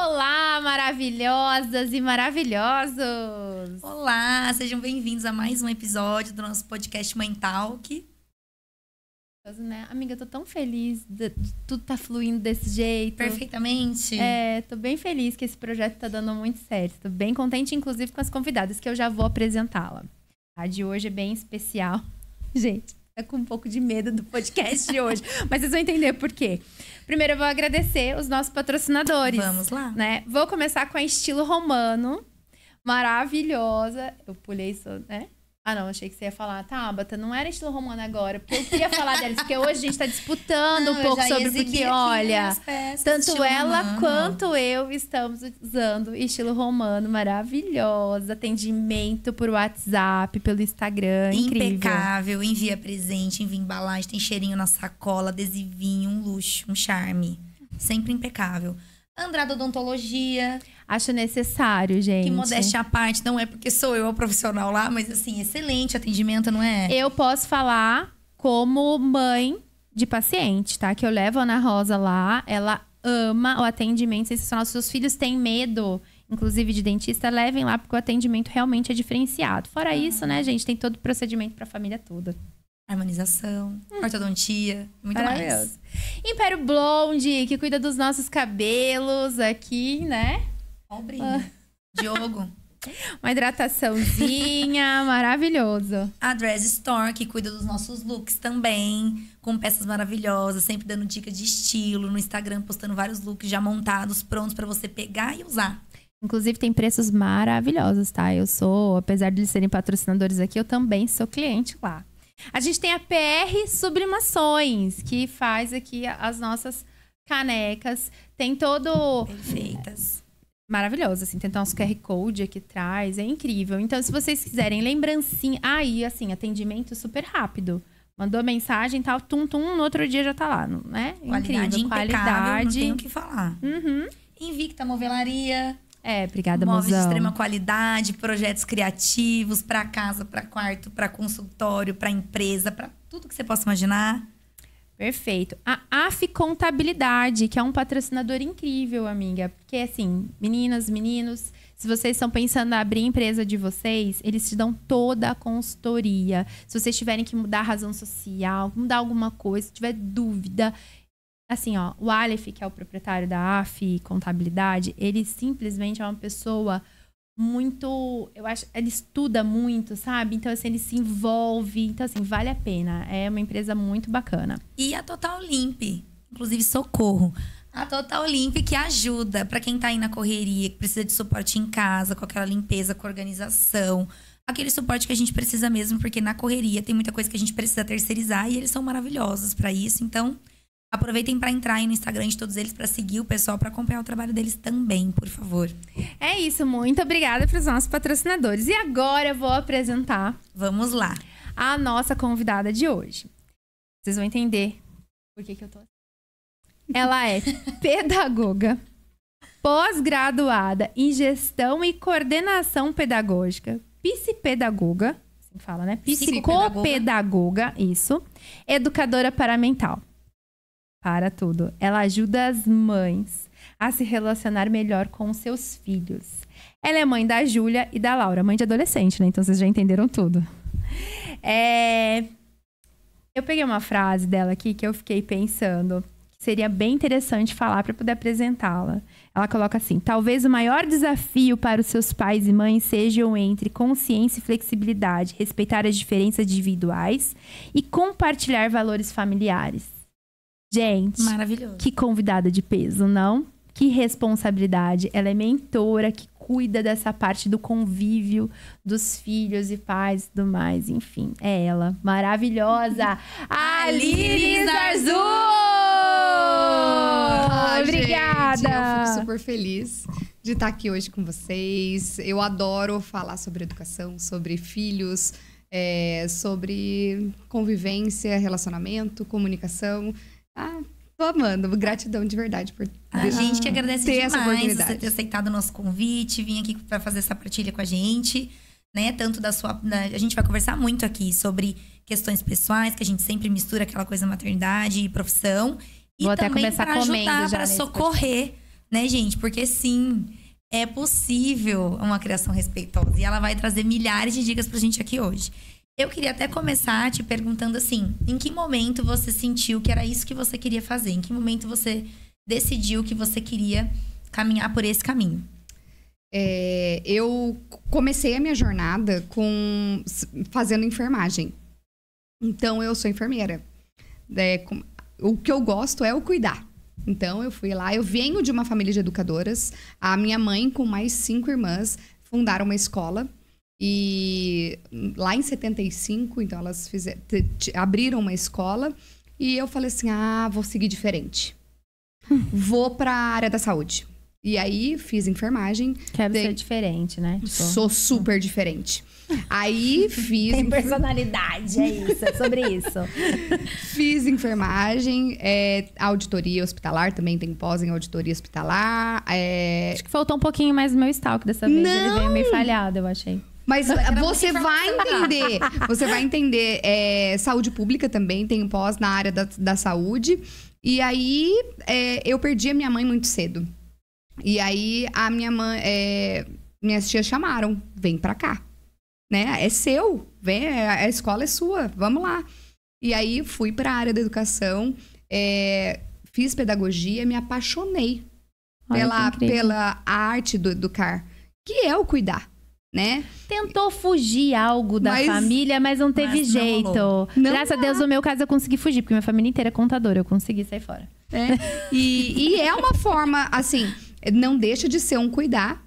Olá, maravilhosas e maravilhosos! Olá, sejam bem-vindos a mais um episódio do nosso podcast Mãe Talk. Né? Amiga, eu tô tão feliz de, de tudo tá fluindo desse jeito. Perfeitamente. É, tô bem feliz que esse projeto tá dando muito certo. Tô bem contente, inclusive, com as convidadas, que eu já vou apresentá-la. A de hoje é bem especial. Gente, é com um pouco de medo do podcast de hoje, mas vocês vão entender por quê. Primeiro eu vou agradecer os nossos patrocinadores. Vamos lá. Né? Vou começar com a Estilo Romano, maravilhosa. Eu pulei isso, né? Ah, não, achei que você ia falar, Tabata, não era estilo romano agora, porque eu queria falar deles, porque hoje a gente tá disputando não, um pouco sobre, porque olha, tanto ela romano. quanto eu estamos usando estilo romano, maravilhosa, atendimento por WhatsApp, pelo Instagram, Impecável, envia presente, envia embalagem, tem cheirinho na sacola, adesivinho, um luxo, um charme, sempre impecável. Andrada Odontologia. Acho necessário, gente. Que modéstia à parte, não é porque sou eu a profissional lá, mas assim, excelente atendimento, não é? Eu posso falar como mãe de paciente, tá? Que eu levo a Ana Rosa lá, ela ama o atendimento sensacional. Se seus filhos têm medo, inclusive de dentista, levem lá, porque o atendimento realmente é diferenciado. Fora ah. isso, né, gente, tem todo o procedimento para a família toda harmonização, hum. ortodontia, muito mais. Império Blonde, que cuida dos nossos cabelos aqui, né? Ó o brilho. Ah. Diogo. Uma hidrataçãozinha, maravilhoso. A Dress Store, que cuida dos nossos looks também, com peças maravilhosas, sempre dando dica de estilo no Instagram, postando vários looks já montados, prontos para você pegar e usar. Inclusive tem preços maravilhosos, tá? Eu sou, apesar de eles serem patrocinadores aqui, eu também sou cliente lá. A gente tem a PR Sublimações, que faz aqui as nossas canecas. Tem todo. Perfeitas. Maravilhoso, assim, tem nosso QR Code aqui atrás, é incrível. Então, se vocês quiserem lembrancinha. Aí, assim, atendimento super rápido. Mandou mensagem tal, tum, tum, no outro dia já tá lá, né? Qualidade incrível, qualidade. Não tenho o que falar. Uhum. Invicta Movelaria. É, obrigada, Móveis mozão. de extrema qualidade, projetos criativos para casa, para quarto, para consultório, para empresa, para tudo que você possa imaginar. Perfeito. A AF Contabilidade, que é um patrocinador incrível, amiga. Porque, assim, meninas, meninos, se vocês estão pensando em abrir a empresa de vocês, eles te dão toda a consultoria. Se vocês tiverem que mudar a razão social, mudar alguma coisa, se tiver dúvida, assim, ó, o Aleph, que é o proprietário da AF Contabilidade, ele simplesmente é uma pessoa muito, eu acho, ele estuda muito, sabe? Então assim, ele se envolve, então assim, vale a pena. É uma empresa muito bacana. E a Total Limp, inclusive socorro. A Total Limp que ajuda para quem tá aí na correria, que precisa de suporte em casa, com aquela limpeza, com organização, aquele suporte que a gente precisa mesmo, porque na correria tem muita coisa que a gente precisa terceirizar e eles são maravilhosos para isso. Então, Aproveitem para entrar aí no Instagram de todos eles para seguir o pessoal para acompanhar o trabalho deles também, por favor. É isso, muito obrigada para os nossos patrocinadores. E agora eu vou apresentar. Vamos lá. A nossa convidada de hoje. Vocês vão entender por que, que eu tô. Assim. Ela é pedagoga, pós-graduada em gestão e coordenação pedagógica, psipedagoga, assim fala, né? Psicopedagoga, isso. Educadora paramental para tudo. Ela ajuda as mães a se relacionar melhor com seus filhos. Ela é mãe da Júlia e da Laura, mãe de adolescente, né? Então vocês já entenderam tudo. É... Eu peguei uma frase dela aqui que eu fiquei pensando que seria bem interessante falar para poder apresentá-la. Ela coloca assim: talvez o maior desafio para os seus pais e mães sejam entre consciência e flexibilidade, respeitar as diferenças individuais e compartilhar valores familiares. Gente, maravilhoso. Que convidada de peso, não? Que responsabilidade. Ela é mentora que cuida dessa parte do convívio dos filhos e pais e tudo mais. Enfim, é ela. Maravilhosa. Aline Zarzu! Obrigada! Gente, eu fico super feliz de estar aqui hoje com vocês. Eu adoro falar sobre educação, sobre filhos, é, sobre convivência, relacionamento, comunicação. Ah, tô amando. Gratidão de verdade por a gente que agradece ter demais essa oportunidade. você ter aceitado o nosso convite, vir aqui para fazer essa partilha com a gente, né? Tanto da sua, da, a gente vai conversar muito aqui sobre questões pessoais, que a gente sempre mistura aquela coisa maternidade e profissão, e Vou também para ajudar, para socorrer né, gente? Porque sim, é possível uma criação respeitosa. E ela vai trazer milhares de dicas pra gente aqui hoje. Eu queria até começar te perguntando assim: em que momento você sentiu que era isso que você queria fazer? Em que momento você decidiu que você queria caminhar por esse caminho? É, eu comecei a minha jornada com fazendo enfermagem. Então eu sou enfermeira. É, com, o que eu gosto é o cuidar. Então eu fui lá, eu venho de uma família de educadoras. A minha mãe, com mais cinco irmãs, fundaram uma escola. E lá em 75, então elas fizeram, abriram uma escola. E eu falei assim: ah, vou seguir diferente. vou para a área da saúde. E aí fiz enfermagem. Quero de... ser diferente, né? Tipo... Sou super diferente. Aí fiz. Tem personalidade, é isso, é sobre isso. fiz enfermagem, é, auditoria hospitalar, também tem pós em auditoria hospitalar. É... Acho que faltou um pouquinho mais do meu stalk dessa vez. Não. Ele veio meio falhado, eu achei. Mas você vai entender. Você vai entender. É, saúde pública também, tem pós na área da, da saúde. E aí, é, eu perdi a minha mãe muito cedo. E aí, a minha mãe... É, minhas tias chamaram. Vem pra cá né? É seu, vem, é, a escola é sua, vamos lá. E aí fui para a área da educação, é, fiz pedagogia, me apaixonei Olha, pela, pela arte do educar, que é o cuidar. Né? Tentou fugir algo da mas, família, mas não teve mas jeito. Não, não Graças a Deus, no meu caso, eu consegui fugir, porque minha família inteira é contadora, eu consegui sair fora. É. E, e, é uma forma, assim, não deixa de ser um cuidar,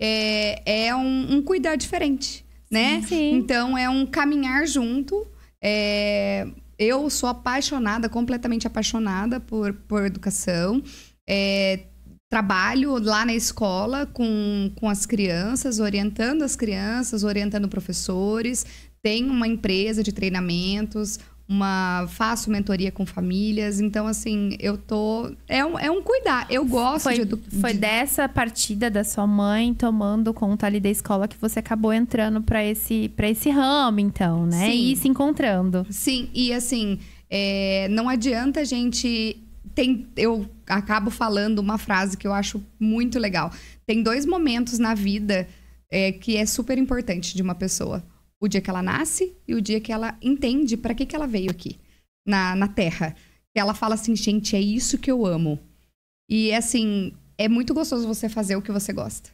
é, é um, um cuidar diferente né? Sim. Então é um caminhar junto. É... Eu sou apaixonada, completamente apaixonada por, por educação. É... Trabalho lá na escola com, com as crianças, orientando as crianças, orientando professores. Tenho uma empresa de treinamentos, uma faço mentoria com famílias, então assim, eu tô é um, é um cuidar. Eu gosto foi, de Foi dessa partida da sua mãe tomando conta ali da escola que você acabou entrando para esse para esse ramo, então, né? Sim. E se encontrando. Sim, e assim, é, não adianta a gente tem eu acabo falando uma frase que eu acho muito legal. Tem dois momentos na vida é, que é super importante de uma pessoa o dia que ela nasce e o dia que ela entende para que, que ela veio aqui, na, na Terra. Ela fala assim, gente, é isso que eu amo. E, assim, é muito gostoso você fazer o que você gosta.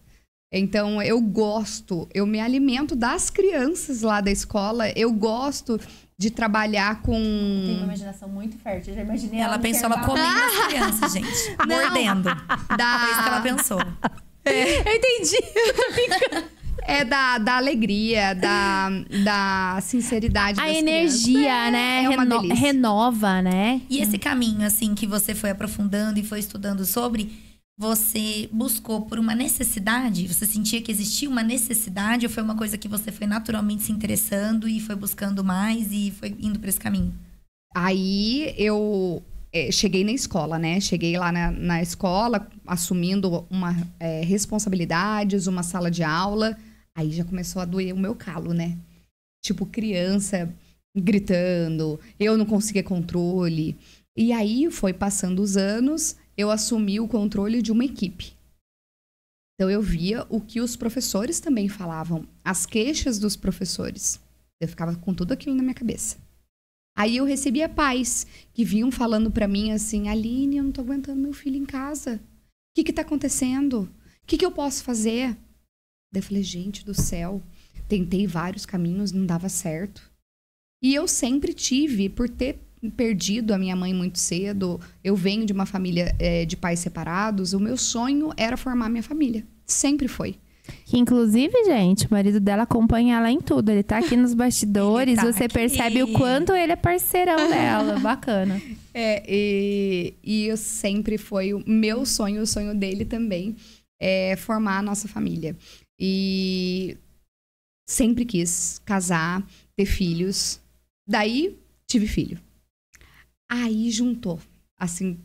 Então, eu gosto, eu me alimento das crianças lá da escola, eu gosto de trabalhar com. Tem uma imaginação muito fértil, já imaginei. Ela, ela pensou ela comendo as crianças, gente. Mordendo. Da... Foi isso que ela pensou. É. Eu entendi. é da, da alegria, da, da sinceridade. A energia, crianças. né? É, Reno renova, né? E esse caminho, assim, que você foi aprofundando e foi estudando sobre, você buscou por uma necessidade? Você sentia que existia uma necessidade? Ou foi uma coisa que você foi naturalmente se interessando e foi buscando mais e foi indo para esse caminho? Aí eu é, cheguei na escola, né? Cheguei lá na, na escola assumindo uma é, responsabilidades, uma sala de aula. Aí já começou a doer o meu calo, né? Tipo, criança gritando, eu não conseguia controle. E aí foi passando os anos, eu assumi o controle de uma equipe. Então eu via o que os professores também falavam, as queixas dos professores. Eu ficava com tudo aquilo na minha cabeça. Aí eu recebia pais que vinham falando para mim assim: Aline, eu não tô aguentando meu filho em casa. O que que tá acontecendo? O que que eu posso fazer? Daí eu falei, gente do céu, tentei vários caminhos, não dava certo. E eu sempre tive, por ter perdido a minha mãe muito cedo, eu venho de uma família é, de pais separados, o meu sonho era formar minha família. Sempre foi. Que, inclusive, gente, o marido dela acompanha ela em tudo. Ele tá aqui nos bastidores, tá você aqui. percebe o quanto ele é parceirão dela. Bacana. É, e, e eu sempre foi o meu sonho, o sonho dele também, é formar a nossa família. E sempre quis casar, ter filhos. Daí tive filho. Aí juntou. Assim,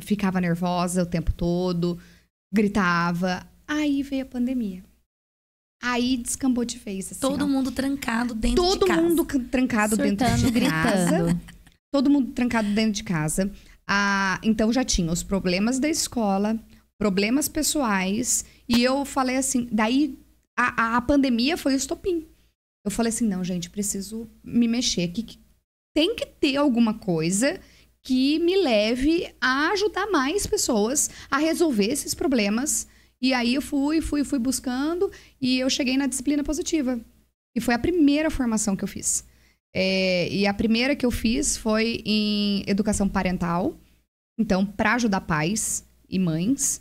ficava nervosa o tempo todo, gritava. Aí veio a pandemia. Aí descambou de vez. Assim, Todo ó. mundo trancado dentro Todo de casa. Todo mundo trancado Surtando, dentro de casa. Gritando. Todo mundo trancado dentro de casa. Ah, então já tinha os problemas da escola, problemas pessoais. E eu falei assim, daí a, a pandemia foi o estopim. Eu falei assim, não, gente, preciso me mexer aqui. Tem que ter alguma coisa que me leve a ajudar mais pessoas a resolver esses problemas. E aí eu fui, fui, fui buscando e eu cheguei na disciplina positiva. E foi a primeira formação que eu fiz. É, e a primeira que eu fiz foi em educação parental. Então, para ajudar pais e mães.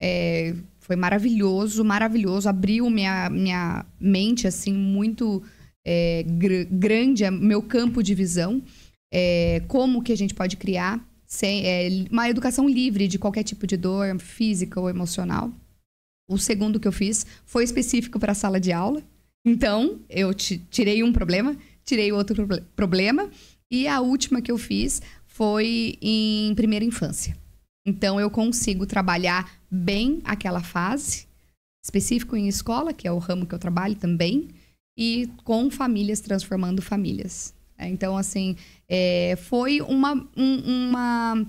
É, foi maravilhoso, maravilhoso. Abriu minha, minha mente, assim, muito é, gr grande, meu campo de visão. É, como que a gente pode criar sem, é, uma educação livre de qualquer tipo de dor, física ou emocional. O segundo que eu fiz foi específico para a sala de aula. Então, eu tirei um problema, tirei outro problema. E a última que eu fiz foi em primeira infância. Então, eu consigo trabalhar bem aquela fase, específico em escola, que é o ramo que eu trabalho também, e com famílias transformando famílias. É, então, assim, é, foi uma, um, uma,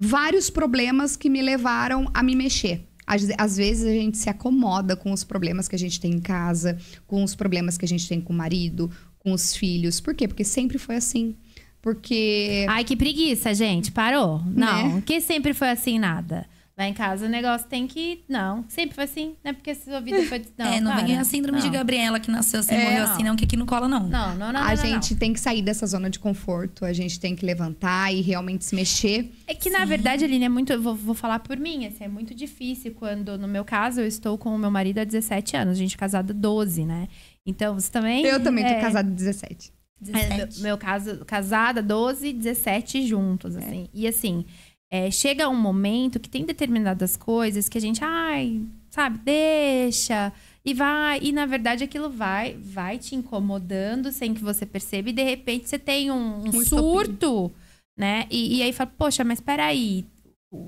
vários problemas que me levaram a me mexer. Às, às, vezes a gente se acomoda com os problemas que a gente tem em casa, com os problemas que a gente tem com o marido, com os filhos. Por quê? Porque sempre foi assim. Porque. Ai, que preguiça, gente. Parou. Não, né? que sempre foi assim, nada. Lá em casa o negócio tem que. Não, sempre foi assim. Não é porque sua vida foi. Não, é, não vem a síndrome não. de Gabriela que nasceu assim, é, morreu não. assim, não, que aqui não cola, não. Não, não, não. A não, gente tem que sair dessa zona de conforto, a gente tem que levantar e realmente se mexer. É que, Sim. na verdade, Aline, é muito. Eu vou, vou falar por mim, assim, é muito difícil quando, no meu caso, eu estou com o meu marido há 17 anos, a gente é casada 12, né? Então, você também. Eu também é... tô casada há 17. 17. É, meu, meu caso, casada 12, 17 juntos, assim. É. E assim é, chega um momento que tem determinadas coisas que a gente, ai, sabe, deixa e vai. E na verdade aquilo vai vai te incomodando sem que você perceba. E de repente você tem um, um surto, né? E, e, aí fala, poxa, mas peraí.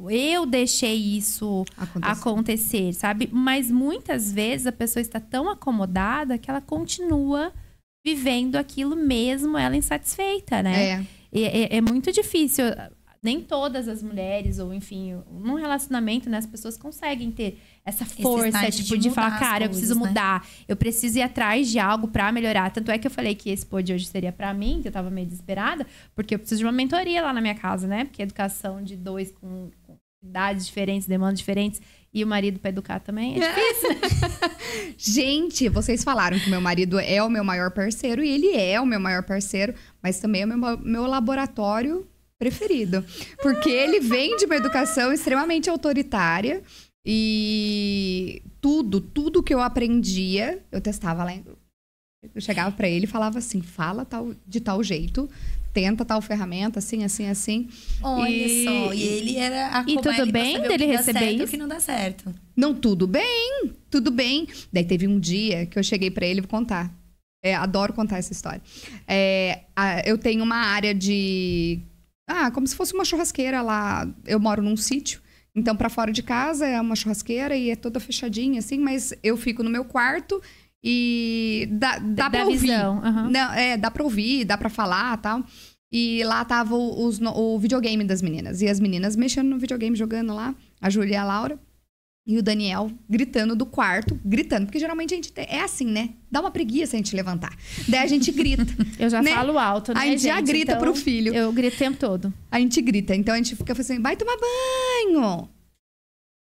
Eu deixei isso acontecer. acontecer, sabe? Mas muitas vezes a pessoa está tão acomodada que ela continua vivendo aquilo mesmo, ela insatisfeita, né? É. É, é, muito difícil nem todas as mulheres, ou enfim, num relacionamento, né, as pessoas conseguem ter essa força, tipo, de, de falar, cara, coisas, eu preciso né? mudar, eu preciso ir atrás de algo para melhorar. Tanto é que eu falei que esse pod hoje seria para mim, que eu tava meio desesperada, porque eu preciso de uma mentoria lá na minha casa, né? Porque educação de dois com, com idades diferentes, demandas diferentes, e o marido para educar também é difícil. Né? Gente, vocês falaram que meu marido é o meu maior parceiro, e ele é o meu maior parceiro, mas também é o meu, meu laboratório preferido. Porque ele vem de uma educação extremamente autoritária e tudo, tudo que eu aprendia, eu testava lá. Eu chegava para ele e falava assim: fala tal, de tal jeito, tenta tal ferramenta, assim, assim, assim. Olha e... só, e ele era a E tudo bem dele receber isso? O que não dá certo. Não, tudo bem, tudo bem. Daí teve um dia que eu cheguei para ele, vou contar. É, adoro contar essa história. É, a, eu tenho uma área de ah, como se fosse uma churrasqueira lá. Eu moro num sítio. Então, para fora de casa é uma churrasqueira e é toda fechadinha, assim, mas eu fico no meu quarto e dá, dá, pra ouvir. Uhum. Não, é, dá pra ouvir, dá pra falar tal. E lá tava os, o videogame das meninas. E as meninas mexendo no videogame, jogando lá. A Júlia e a Laura. E o Daniel gritando do quarto, gritando, porque geralmente a gente é assim, né? Dá uma preguiça a gente levantar. Daí a gente grita. eu já né? falo alto, né? A gente, já grita então, pro filho. Eu grito o tempo todo. A gente grita. Então a gente fica assim, vai tomar banho.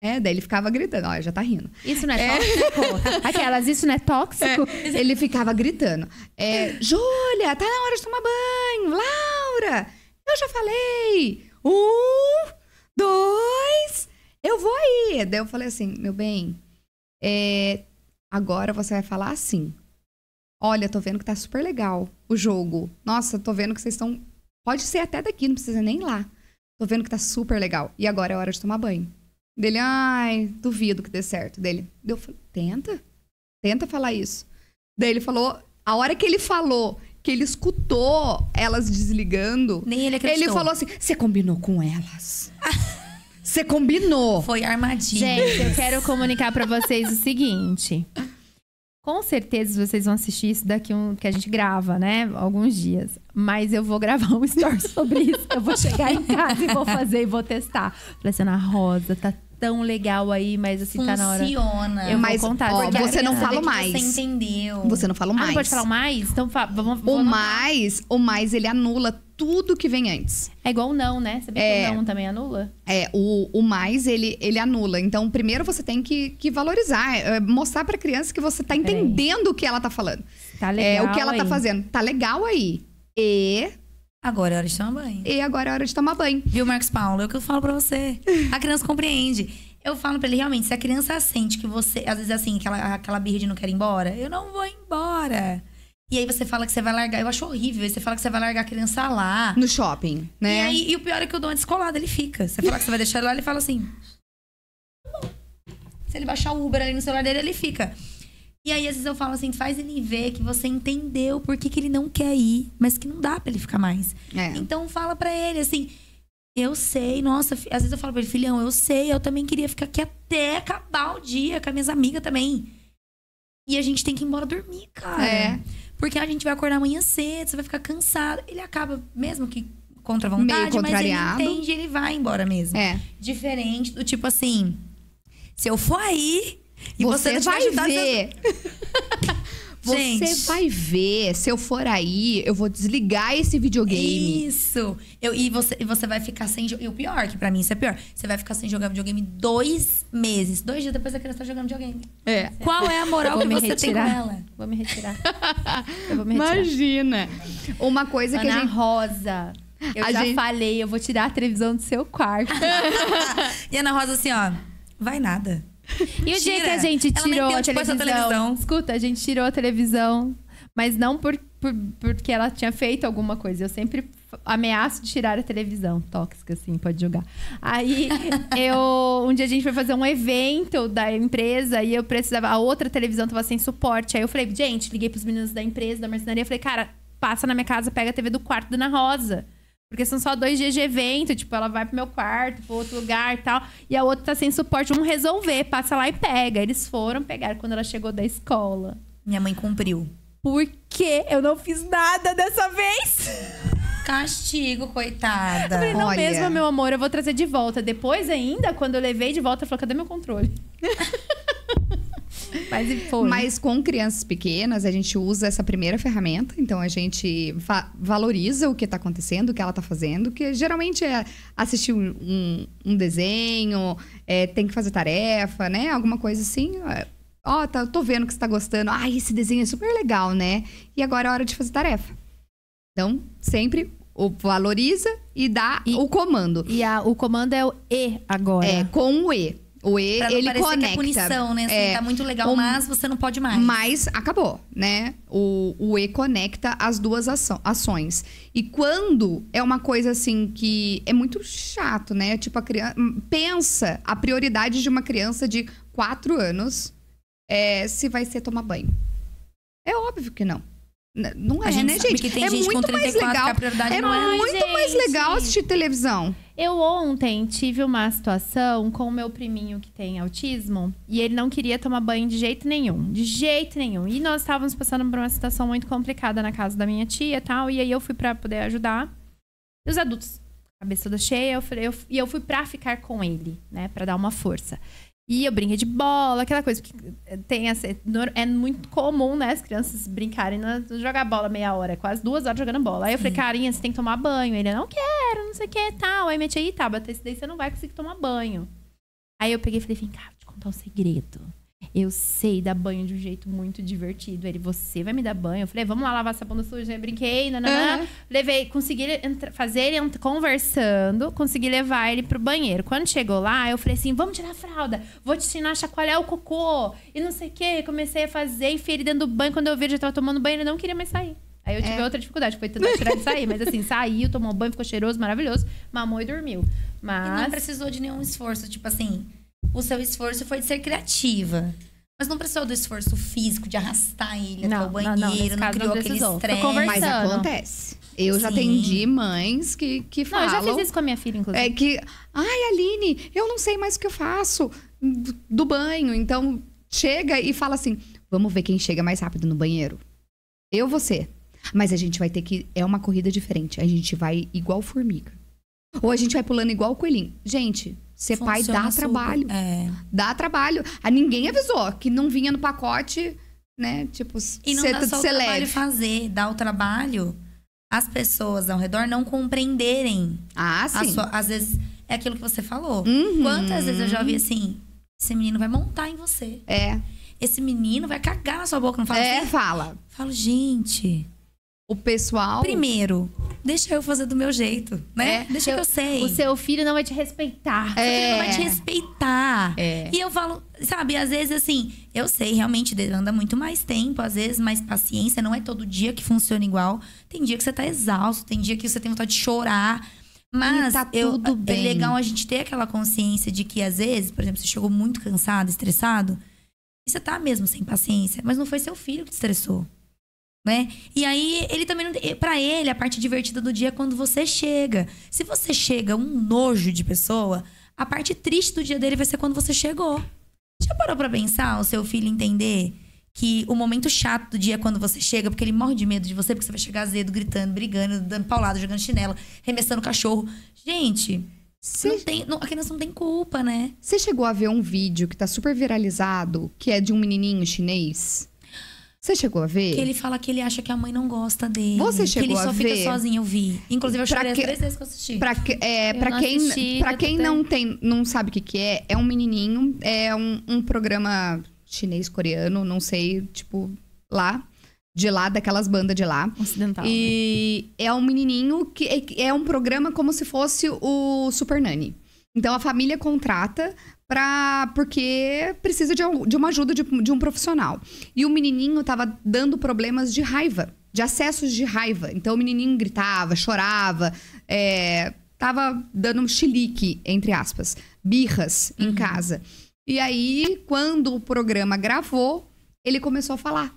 É, daí ele ficava gritando, olha, já tá rindo. Isso não é, é. tóxico? Aquelas, isso não é tóxico? É. Ele ficava gritando. É, Júlia, tá na hora de tomar banho. Laura, eu já falei. Um, dois, eu vou aí. Daí eu falei assim, meu bem, é, agora você vai falar assim. Olha, tô vendo que tá super legal o jogo. Nossa, tô vendo que vocês estão. Pode ser até daqui, não precisa nem lá. Tô vendo que tá super legal. E agora é hora de tomar banho. Dele, ai, duvido que dê certo. Dele, eu falei, tenta. Tenta falar isso. Daí ele falou, a hora que ele falou que ele escutou elas desligando. Nem ele acreditou. Ele falou assim: você combinou com elas. Você combinou. Foi armadilha. Gente, eu quero comunicar para vocês o seguinte. Com certeza vocês vão assistir isso daqui um que a gente grava, né? Alguns dias. Mas eu vou gravar um story sobre isso. Eu vou chegar em casa e vou fazer e vou testar. Falei assim, Ana Rosa, tá tão legal aí, mas assim, Funciona. tá na hora. Funciona. Eu Mas, vou contar. ó, você não fala mais. Você entendeu. Você não fala Ah, mais. não pode falar o mais? Então fa- vamos. O vou anotar. mais, o mais, ele anula tudo que vem antes. É igual o não, né? Sabia É. que o não também anula? É, o, o mais, ele, ele anula. Então, primeiro você tem que, que valorizar, é, mostrar pra criança que você tá entendendo o que ela tá falando. Tá legal. é, o que ela tá aí. fazendo. Tá legal aí. E, Agora é hora de tomar banho. e agora é hora de tomar banho. Viu, Marcos Paulo? É o que eu falo pra você. A criança compreende. Eu falo pra ele, realmente, se a criança sente que você... Às vezes, assim, aquela, aquela birra de não quer ir embora. Eu não vou embora. E aí você fala que você vai largar. Eu acho horrível. Aí você fala que você vai largar a criança lá. No shopping, né? E, aí, e o pior é que eu dou uma descolada, ele fica. Você fala que você vai deixar ele lá, ele fala assim... "Tá bom." Se ele baixar o Uber ali no celular dele, ele fica. E aí, às vezes, eu falo assim, faz ele ver que você entendeu por que, que ele não quer ir. Mas que não dá pra ele ficar mais. É. Então fala pra ele assim: eu sei, nossa, às vezes eu falo pra ele, filhão, eu sei, eu também queria ficar aqui até acabar o dia com as minhas amigas também. E a gente tem que ir embora dormir, cara. É. Porque a gente vai acordar amanhã cedo, você vai ficar cansado. Ele acaba, mesmo que contra a vontade, mas ele entende, ele vai embora mesmo. É. Diferente do tipo assim, se eu for aí e você, você vai ajudado, ver. Você Gente. vai ver. Se eu for aí, eu vou desligar esse videogame. Isso. Eu, e, você, e você vai ficar sem. E o pior, que pra mim isso é pior. Você vai ficar sem jogar videogame dois meses. Dois dias depois a criança tá jogando videogame. É. Qual é a moral que você tem com retirar. ela? Vou me retirar. eu vou me retirar. Imagina. Uma coisa que Ana a gente. Rosa. Eu A já gente- falei, eu vou tirar a televisão do seu quarto. E a Ana Rosa assim, ó. Vai nada. E o dia Tira. que a gente Ela nem tirou a onde pôr essa televisão, televisão. Escuta, a gente tirou a televisão, mas não por, por- porque ela tinha feito alguma coisa. Eu sempre ameaço de tirar a televisão. Tóxica, assim, pode jogar. Aí, eu... Um dia a gente foi fazer um evento da empresa e eu precisava... A outra televisão tava sem suporte. Aí eu falei, gente, liguei pros meninos da empresa, da marcenaria. Falei, cara, passa na minha casa, pega a TV do quarto da Ana Rosa. Porque são só dois dias de evento, tipo, ela vai pro meu quarto, pro outro lugar e tal. E a outra tá sem suporte, vamos resolver, passa lá e pega. Eles foram pegar quando ela chegou da escola. Minha mãe cumpriu. Por que eu não fiz nada dessa vez? Castigo, coitada. Eu falei, não Olha. mesmo, meu amor, eu vou trazer de volta. Depois ainda, quando eu levei de volta, ela falou, cadê meu controle? Mas. Mas com crianças pequenas, a gente usa essa primeira ferramenta. Então, a gente va- valoriza o que está acontecendo, o que ela está fazendo. Que geralmente é assistir um, um- desenho, é, tem que fazer tarefa, né? Alguma coisa assim. Ó, tá, tô vendo que você tá gostando. Ai, esse desenho é super legal, né? E agora é hora de fazer tarefa. Então, sempre o valoriza e dá E- o comando. E a- o comando é o E agora. É, com o E. O E, Pra não ele conecta. que é punição, né? Assim, É, tá muito legal, o- mas você não pode mais. Mas acabou, né? O, o E conecta as duas ação- ações. E quando é uma coisa assim que é muito chato, né? Tipo, a criança. Pensa a prioridade de uma criança de 4 anos é, se vai ser tomar banho. É óbvio que não. N- Não é, a gente né, gente? que tem é gente muito com 34 mais legal. que a prioridade É não é. muito mais legal assistir televisão. Eu ontem tive uma situação com o meu priminho que tem autismo e ele não queria tomar banho de jeito nenhum, de jeito nenhum. E nós estávamos passando por uma situação muito complicada na casa da minha tia e tal, e aí eu fui pra poder ajudar. E os adultos, cabeça toda cheia, eu, falei- eu- e eu fui pra ficar com ele, né, Pra dar uma força. E eu brinquei de bola, aquela coisa que tem essa, é muito comum, né, as crianças brincarem, né, jogar bola meia hora, é quase duas horas jogando bola. Aí eu falei, carinha, você tem que tomar banho. Ele, não quero, não sei o que tal. Aí meti aí, tá, bata esse daí você não vai conseguir tomar banho. Aí eu peguei e falei, vem cá, vou te contar um segredo. Eu sei dar banho de um jeito muito divertido. Ele, você vai me dar banho? Eu falei, vamos lá lavar essa bunda suja. Eu brinquei, nananã. Aham. Levei, consegui entra- fazer ele conversando, consegui levar ele pro banheiro. Quando chegou lá, eu falei assim: vamos tirar a fralda, vou te ensinar a chacoalhar o cocô. E não sei o quê. Comecei a fazer, enfiei ele dentro do banho. Quando eu vi, ele já tava tomando banho, ele não queria mais sair. Aí eu tive É. outra dificuldade, foi tentar tirar ele sair. Mas assim, saiu, tomou banho, ficou cheiroso, maravilhoso. Mamou e dormiu. E não Mas. precisou de nenhum esforço. Tipo assim, o seu esforço foi de ser criativa. Mas não precisou do esforço físico de arrastar ele Não, até o não, não, banheiro, nesse não, caso criou não aquele estresse. Mas acontece. Eu já Sim. atendi mães que, que Não, falam. eu já fiz isso com a minha filha, inclusive. É que, ai, Aline, eu não sei mais o que eu faço do, do banho. Então, chega e fala assim: vamos ver quem chega mais rápido no banheiro. Eu, você. Mas a gente vai ter que. É uma corrida diferente. A gente vai igual formiga. Ou a gente vai pulando igual coelhinho. Gente, Ser pai dá super. trabalho. É. Dá trabalho. A ninguém avisou que não vinha no pacote, né? Tipo, E não ser, dá só o trabalho leve. fazer, dá o trabalho as pessoas ao redor não compreenderem. Ah, sim. sua- às vezes é aquilo que você falou. Uhum. Quantas vezes eu já ouvi assim: esse menino vai montar em você. É. Esse menino vai cagar na sua boca. Não fala É, assim? fala. Falo, gente. O pessoal. Primeiro, deixa eu fazer do meu jeito, né? É. deixa que eu sei. O seu filho não vai te respeitar. É. Ele não vai te respeitar. É. E eu falo, sabe, às vezes assim, eu sei, realmente demanda muito mais tempo, às vezes mais paciência, não é todo dia que funciona igual. Tem dia que você tá exausto, tem dia que você tem vontade de chorar. Mas tá eu- tudo é bem. legal a gente ter aquela consciência de que, às vezes, por exemplo, você chegou muito cansado, estressado, e você tá mesmo sem paciência, mas não foi seu filho que te estressou. Né? E aí, ele também não tem. Pra ele, a parte divertida do dia é quando você chega. Se você chega um nojo de pessoa, a parte triste do dia dele vai ser quando você chegou. Já parou pra pensar o seu filho entender que o momento chato do dia é quando você chega, porque ele morre de medo de você, porque você vai chegar azedo, gritando, brigando, dando paulada, jogando chinelo, remessando cachorro. Gente, não Você tem, não, a criança não tem culpa, né? você chegou a ver um vídeo que tá super viralizado, que é de um menininho chinês? Você chegou a ver? Que ele fala que ele acha que a mãe não gosta dele. Você que chegou ele só a fica ver? sozinho, eu vi. Inclusive, eu chorei que- as três vezes que eu assisti. Pra, que- é, Eu pra não quem, assisti, pra quem não, tem, não sabe o que, que é, é um menininho, é um, um programa chinês-coreano, não sei, tipo, lá, de lá, daquelas bandas de lá. Ocidental. né? E é um menininho que é, é um programa como se fosse o Super Nanny. Então a família contrata pra, porque precisa de, de uma ajuda de, de um profissional. E o menininho tava dando problemas de raiva, de acessos de raiva. Então o menininho gritava, chorava, é, tava dando um chilique, entre aspas, birras em casa. E aí, quando o programa gravou, ele começou a falar.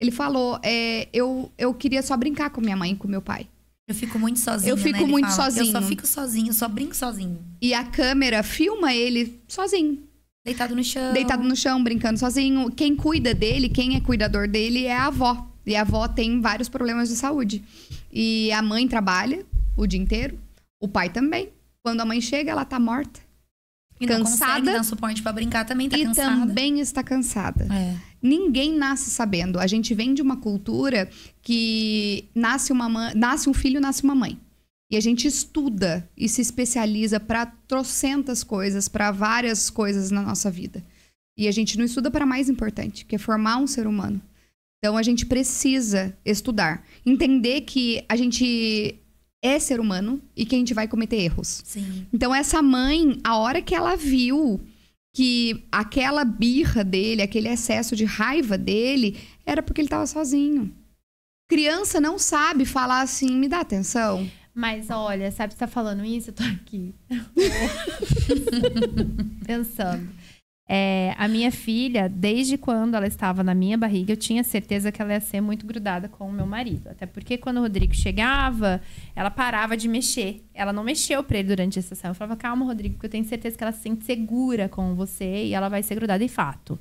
Ele falou: é, eu, eu queria só brincar com minha mãe e com meu pai. Eu fico muito sozinho. Eu fico né? Muito fala, Eu sozinho. só fico sozinho, eu só brinco sozinho. E a câmera filma ele sozinho, Deitado no chão. deitado no chão, brincando sozinho. Quem cuida dele, quem é cuidador dele é a avó. E a avó tem vários problemas de saúde. E a mãe trabalha o dia inteiro, o pai também. Quando a mãe chega, ela tá morta. E não cansada. consegue dar suporte pra brincar também, tá e cansada. também está cansada. É. Ninguém nasce sabendo. A gente vem de uma cultura que nasce uma mãe, nasce um filho, nasce uma mãe. E a gente estuda e se especializa para trocentas coisas, para várias coisas na nossa vida. E a gente não estuda para mais importante, que é formar um ser humano. Então a gente precisa estudar, entender que a gente é ser humano e que a gente vai cometer erros. Sim. Então, essa mãe, a hora que ela viu que aquela birra dele, aquele excesso de raiva dele, era porque ele estava sozinho. Criança não sabe falar assim, me dá atenção. Mas olha, sabe, você tá falando isso? Eu tô aqui. Pensando. É, a minha filha, desde quando ela estava na minha barriga, eu tinha certeza que ela ia ser muito grudada com o meu marido. Até porque quando o Rodrigo chegava, ela parava de mexer. Ela não mexeu pra ele durante a sessão. Eu falava, calma, Rodrigo, porque eu tenho certeza que ela se sente segura com você e ela vai ser grudada. E fato.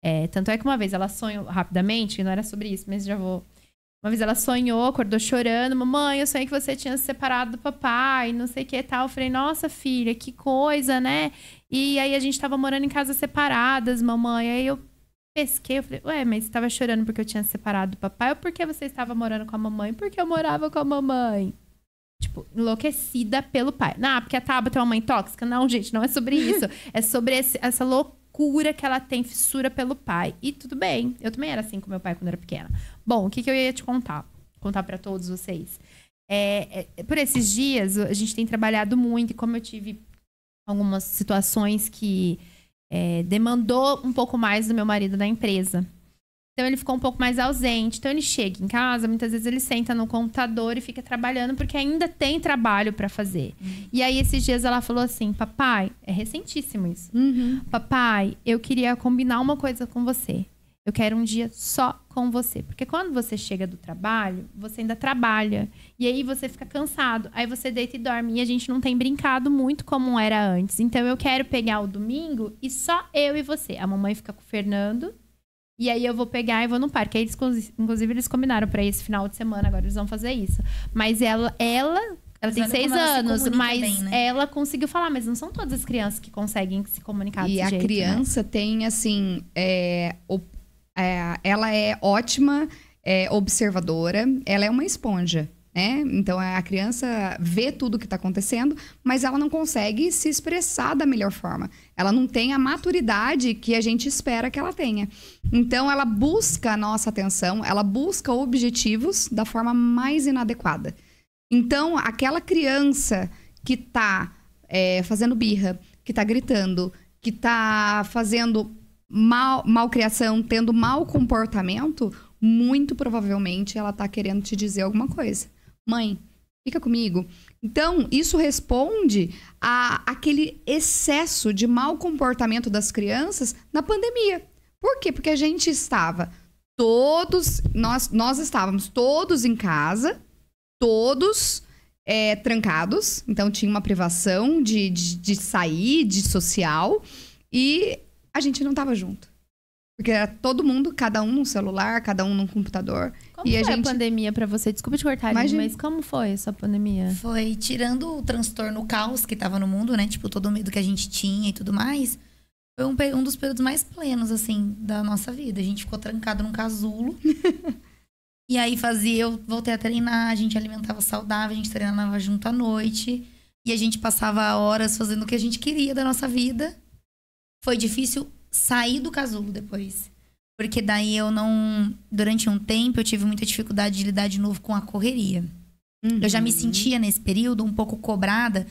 É, tanto é que uma vez ela sonhou rapidamente, não era sobre isso, mas já vou uma vez ela sonhou, acordou chorando. Mamãe, eu sonhei que você tinha se separado do papai, não sei o que e tal. Eu falei, nossa, filha, que coisa, né? E aí a gente tava morando em casas separadas, mamãe. Aí eu pesquei, eu falei, ué, mas você tava chorando porque eu tinha se separado do papai ou porque você estava morando com a mamãe? Porque eu morava com a mamãe. Tipo, enlouquecida pelo pai. Não, porque a Tabata é uma mãe tóxica. Não, gente, não é sobre isso. é sobre esse- essa loucura que ela tem, fissura pelo pai. E tudo bem. Eu também era assim com meu pai quando era pequena. Bom, o que, que eu ia te contar? Contar pra todos vocês. É, é, por esses dias, a gente tem trabalhado muito. E como eu tive algumas situações que é, demandou um pouco mais do meu marido na empresa. Então ele ficou um pouco mais ausente. Então ele chega em casa, muitas vezes ele senta no computador e fica trabalhando porque ainda tem trabalho pra fazer. E aí esses dias ela falou assim: "Papai, é recentíssimo isso. Papai, eu queria combinar uma coisa com você. Eu quero um dia só com você. Porque quando você chega do trabalho, você ainda trabalha. E aí você fica cansado. Aí você deita e dorme. E a gente não tem brincado muito como era antes. Então eu quero pegar o domingo e só eu e você. A mamãe fica com o Fernando. E aí eu vou pegar e vou no parque. Aí eles, inclusive, eles combinaram pra esse final de semana. Agora eles vão fazer isso. Mas ela, ela Ela tem seis anos, mas bem, né? ela conseguiu falar, mas não são todas as crianças que conseguem se comunicar E a jeito, né? criança né? tem, assim, é, o, é, ela é ótima é, observadora, ela é uma esponja. Né? Então a criança vê tudo o que está acontecendo, mas ela não consegue se expressar da melhor forma. Ela não tem a maturidade que a gente espera que ela tenha. Então ela busca a nossa atenção, ela busca objetivos da forma mais inadequada. Então aquela criança que está é, fazendo birra, que está gritando, que está fazendo mal, malcriação, tendo mau comportamento, muito provavelmente ela está querendo te dizer alguma coisa mãe, fica comigo. Então, isso responde a aquele excesso de mau comportamento das crianças na pandemia. Por quê? Porque a gente estava todos, nós, nós estávamos todos em casa, todos é, trancados, então tinha uma privação de, de, de sair, de social, e a gente não estava junto. Porque era todo mundo, cada um num celular, cada um num computador. Como e foi a, gente... a pandemia para você? Desculpa te cortar, Imagina... mas como foi essa pandemia? Foi tirando o transtorno, o caos que tava no mundo, né? Tipo, todo o medo que a gente tinha e tudo mais. Foi um, um dos períodos mais plenos, assim, da nossa vida. A gente ficou trancado num casulo. e aí fazia, eu voltei a treinar, a gente alimentava saudável, a gente treinava junto à noite. E a gente passava horas fazendo o que a gente queria da nossa vida. Foi difícil sair do casulo depois. Porque daí eu não. Durante um tempo eu tive muita dificuldade de lidar de novo com a correria. Uhum. Eu já me uhum. sentia nesse período um pouco cobrada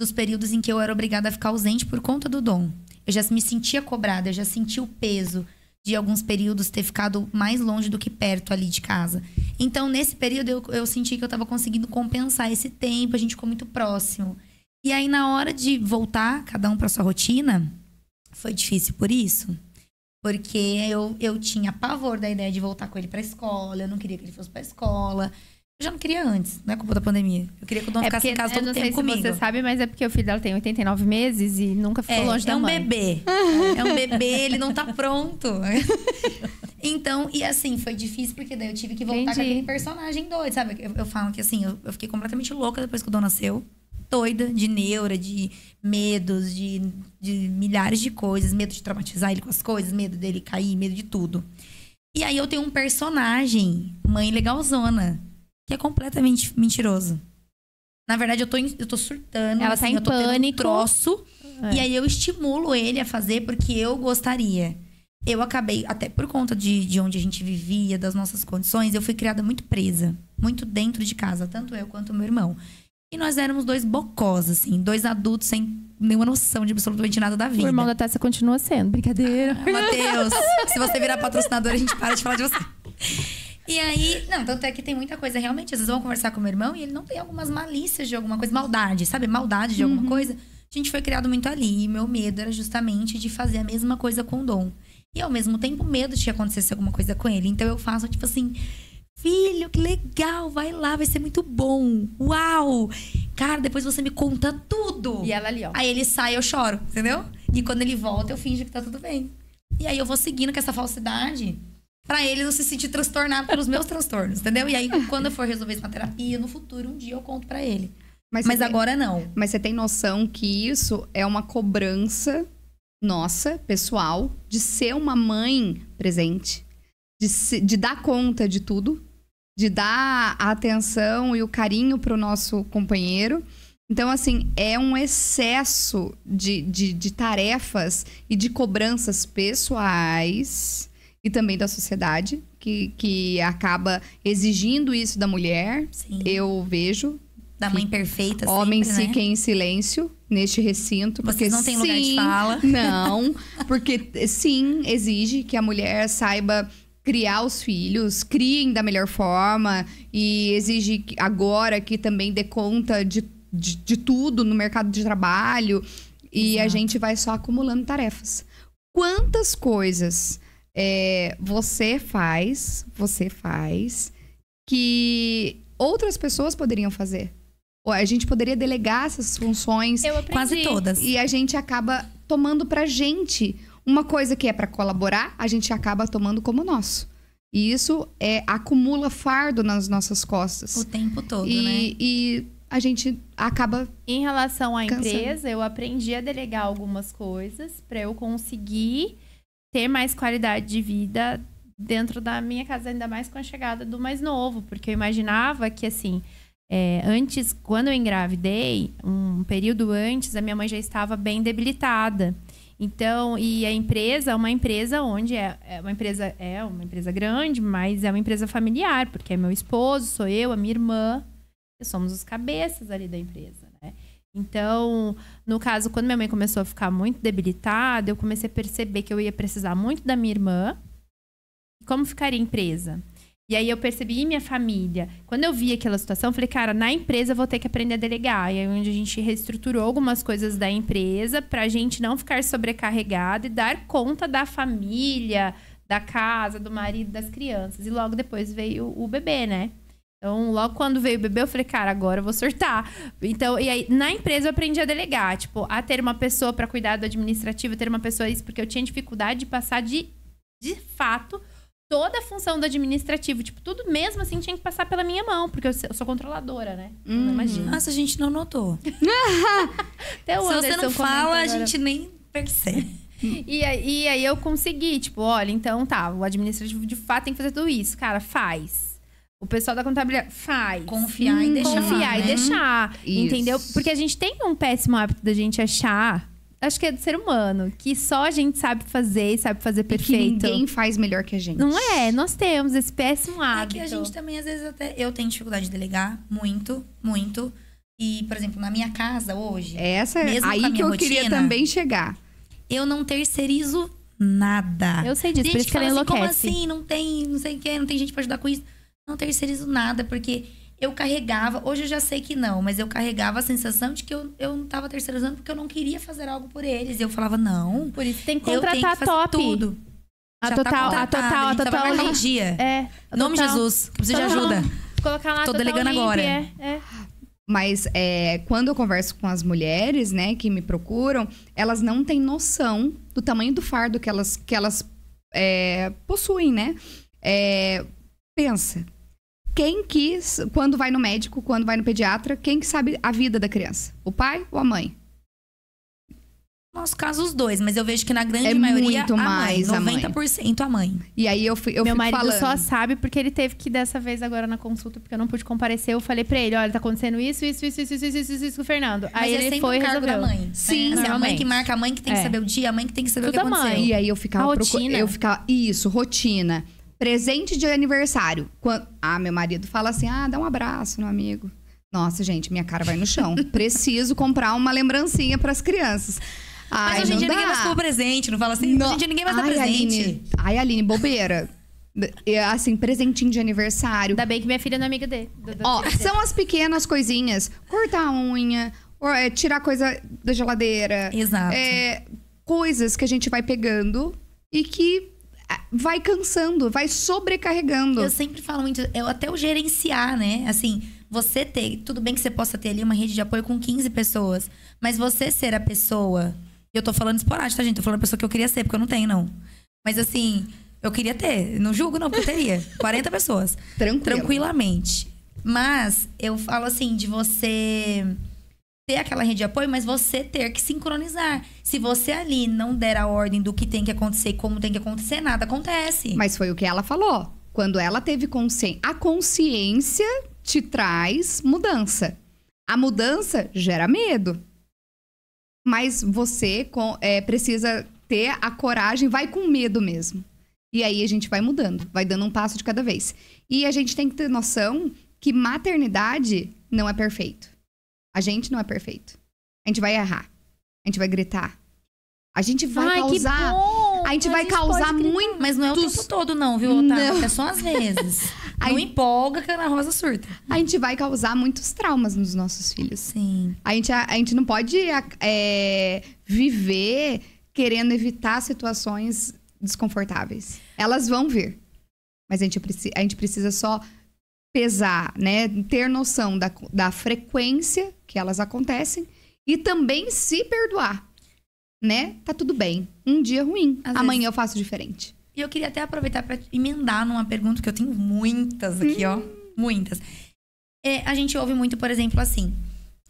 dos períodos em que eu era obrigada a ficar ausente por conta do dom. Eu já me sentia cobrada, eu já sentia o peso de alguns períodos ter ficado mais longe do que perto ali de casa. Então, nesse período, eu, eu senti que eu estava conseguindo compensar esse tempo, a gente ficou muito próximo. E aí, na hora de voltar, cada um para sua rotina, foi difícil por isso. Porque eu, eu tinha pavor da ideia de voltar com ele pra escola, eu não queria que ele fosse pra escola. Eu já não queria antes, não é culpa da pandemia. Eu queria que o Dom é ficasse em casa todo o tempo comigo. você sabe, mas é porque o filho dela tem 89 meses e nunca ficou é, longe é da um mãe. Bebê. é um bebê, ele não tá pronto. então, e assim, foi difícil porque daí eu tive que voltar Entendi. com aquele personagem doido, sabe? Eu, eu falo que assim, eu, eu fiquei completamente louca depois que o Dom nasceu doida de neura, de medos, de, de milhares de coisas. Medo de traumatizar ele com as coisas, medo dele cair, medo de tudo. E aí eu tenho um personagem, mãe legalzona, que é completamente mentiroso. Na verdade, eu tô, eu tô surtando. Ela tá assim, tá em eu tô pânico. Um troço. É. E aí eu estimulo ele a fazer porque eu gostaria. Eu acabei, até por conta de, de onde a gente vivia, das nossas condições, eu fui criada muito presa. Muito dentro de casa, tanto eu quanto meu irmão. E nós éramos dois bocós, assim, dois adultos sem nenhuma noção de absolutamente nada da vida. O irmão da Tessa continua sendo, brincadeira. Ah, Matheus, se você virar patrocinador, a gente para de falar de você. E aí, não, tanto é que tem muita coisa, realmente, às vezes eu vou conversar com meu irmão e ele não tem algumas malícias de alguma coisa, maldade, sabe? Maldade de alguma uhum. coisa. A gente foi criado muito ali e meu medo era justamente de fazer a mesma coisa com o Dom. E ao mesmo tempo, medo de que acontecesse alguma coisa com ele. Então eu faço, tipo assim, Filho, que legal, vai lá, vai ser muito bom. Uau! Cara, depois você me conta tudo. E ela ali, ó. Aí ele sai, eu choro, entendeu? E quando ele volta, eu finjo que tá tudo bem. E aí eu vou seguindo com essa falsidade para ele não se sentir transtornado pelos meus transtornos, entendeu? E aí, quando eu for resolver isso na terapia, no futuro, um dia eu conto para ele. Mas, mas agora tem, não. Mas você tem noção que isso é uma cobrança nossa, pessoal, de ser uma mãe presente, de, se, de dar conta de tudo, de dar a atenção e o carinho para o nosso companheiro. Então, assim, é um excesso de, de, de, tarefas e de cobranças pessoais e também da sociedade que, que acaba exigindo isso da mulher. Sim. Eu vejo. Da mãe perfeita, Homens sempre, né? fiquem em silêncio neste recinto. Vocês não têm lugar de fala. Não, porque sim, exige que a mulher saiba criar os filhos, criem da melhor forma e exige agora que também dê conta de, de, de tudo no mercado de trabalho. E Exato. a gente vai só acumulando tarefas. Quantas coisas é, você faz, você faz, que outras pessoas poderiam fazer? A gente poderia delegar essas funções. Quase todas. E a gente acaba tomando pra gente uma coisa que é para colaborar, a gente acaba tomando como nosso. E isso é, acumula fardo nas nossas costas. O tempo todo, e, né? E a gente acaba. Em relação à Cansando. empresa, eu aprendi a delegar algumas coisas para eu conseguir ter mais qualidade de vida dentro da minha casa, ainda mais com a chegada do mais novo, porque eu imaginava que assim. é, antes, quando eu engravidei, um período antes, a minha mãe já estava bem debilitada. Então, e a empresa é uma empresa onde é, é uma empresa é uma empresa grande, mas é uma empresa familiar, porque é meu esposo, sou eu, a minha irmã, somos os cabeças ali da empresa, né? Então, no caso, quando minha mãe começou a ficar muito debilitada, eu comecei a perceber que eu ia precisar muito da minha irmã. Como ficaria a empresa? E aí eu percebi minha família. Quando eu vi aquela situação, eu falei, cara, na empresa eu vou ter que aprender a delegar. E aí onde a gente reestruturou algumas coisas da empresa pra gente não ficar sobrecarregado e dar conta da família, da casa, do marido, das crianças. E logo depois veio o bebê, né? Então, logo quando veio o bebê, eu falei, cara, agora eu vou surtar. Então, e aí, na empresa eu aprendi a delegar, tipo, a ter uma pessoa pra cuidar do administrativo, ter uma pessoa isso, porque eu tinha dificuldade de passar de, de fato toda a função do administrativo. Tipo, tudo mesmo assim tinha que passar pela minha mão, porque eu sou- eu sou controladora, né? Não imagina. Nossa, a gente não notou. Até o Se você Anderson não fala, a gente nem percebe. E aí, e aí eu consegui, tipo, olha, então tá, o administrativo de fato tem que fazer tudo isso. Cara, faz. O pessoal da contabilidade faz. Confiar e deixar, Confiar e né? deixar. Isso. Entendeu? Porque a gente tem um péssimo hábito da gente achar, acho que é do ser humano, que só a gente sabe fazer e sabe fazer E que perfeito. ninguém faz melhor que a gente. Não é? Nós temos esse péssimo É hábito. que a gente também, às vezes, até. Eu tenho dificuldade de delegar muito, muito. E, por exemplo, na minha casa hoje, Essa é aí com a que eu queria rotina, também chegar. eu não terceirizo nada. Eu sei disso, Tem por isso que ela fala assim, como assim? Não tem, não sei o quê, não tem gente pra ajudar com isso. Não terceirizo nada, porque eu carregava, hoje eu já sei que não, mas eu carregava a sensação de que eu, eu não tava terceirizando porque eu não queria fazer algo por eles. E eu falava, não, Por isso tem que eu tenho contratar que fazer top. tudo. A Já total, tá a total, a vai total. marcar um dia. É. a Em nome de total. Jesus, preciso de ajuda. Colocar lá Tô total delegando limpe, agora. É, é. Mas é, quando eu converso com as mulheres, né, que me procuram, elas não têm noção do tamanho do fardo que elas, que elas é, possuem, né? É, pensa, quem que, quando vai no médico, quando vai no pediatra, quem que sabe a vida da criança? O pai ou a mãe? No nosso caso, os dois, mas eu vejo que na grande É maioria, muito mais a mãe. mãe. 90% a mãe. E aí eu, fui- eu Meu fico marido falando. só sabe porque ele teve que dessa vez agora na consulta, porque eu não pude comparecer. Eu falei pra ele: olha, tá acontecendo isso, isso, isso, isso, isso, isso, isso, isso com o Fernando. Mas Aí é ele sempre foi um cargo resolveu. da mãe. Sim, né? Assim, a mãe que marca, a mãe que tem que É. saber o dia, a mãe que tem que saber Tudo o que a mãe. aconteceu. E aí eu ficava A procu- rotina. eu ficava isso, rotina. Presente de aniversário. Quan- Ah, meu marido fala assim: "Ah, dá um abraço no amigo". Nossa, gente, minha cara vai no chão. Preciso comprar uma lembrancinha para as crianças. Ai, Mas hoje em dia ninguém dá. mais compra presente, não fala assim. Não. Hoje em dia ninguém mais dá Ai, presente. Aline, ai, Aline, bobeira. É, Assim, presentinho de aniversário. Ainda bem que minha filha não é amiga dele. Ó, são as pequenas coisinhas. Cortar a unha, ou, é, tirar coisa da geladeira. Exato. É, coisas que a gente vai pegando e que vai cansando, vai sobrecarregando. Eu sempre falo muito, eu até o gerenciar, né? Assim, você ter, tudo bem que você possa ter ali uma rede de apoio com 15 pessoas, mas você ser a pessoa, eu tô falando esporádico, tá, gente? Tô falando a pessoa que eu queria ser, porque eu não tenho, não. Mas assim, eu queria ter, não julgo não, porque eu teria 40 pessoas. Tranquilo. tranquilamente. Mas eu falo assim, de você ter aquela rede de apoio, mas você ter que sincronizar. Se você ali não der a ordem do que tem que acontecer e como tem que acontecer, nada acontece. Mas foi o que ela falou. Quando ela teve consciência. A consciência te traz mudança. A mudança gera medo. Mas você é, precisa ter a coragem, vai com medo mesmo. E aí a gente vai mudando, vai dando um passo de cada vez. E a gente tem que ter noção que maternidade não é perfeito. A gente não é perfeito. A gente vai errar. A gente vai gritar. A gente vai Ai, causar. bom! A gente vai causar muito. Mas não é o tempo todo, não, viu, Otávio? Não. É só às vezes. Aí- Não empolga que a Ana Rosa surta. A gente vai causar muitos traumas nos nossos filhos. Sim. A gente, a, a gente não pode é, viver querendo evitar situações desconfortáveis. Elas vão vir. Mas a gente, a gente precisa só pesar, né? Ter noção da, da frequência que elas acontecem e também se perdoar. Né? Tá tudo bem. Um dia ruim. Às Amanhã vezes- eu faço diferente. E eu queria até aproveitar para emendar numa pergunta que eu tenho muitas aqui, ó. Muitas. é, a gente ouve muito, por exemplo, assim.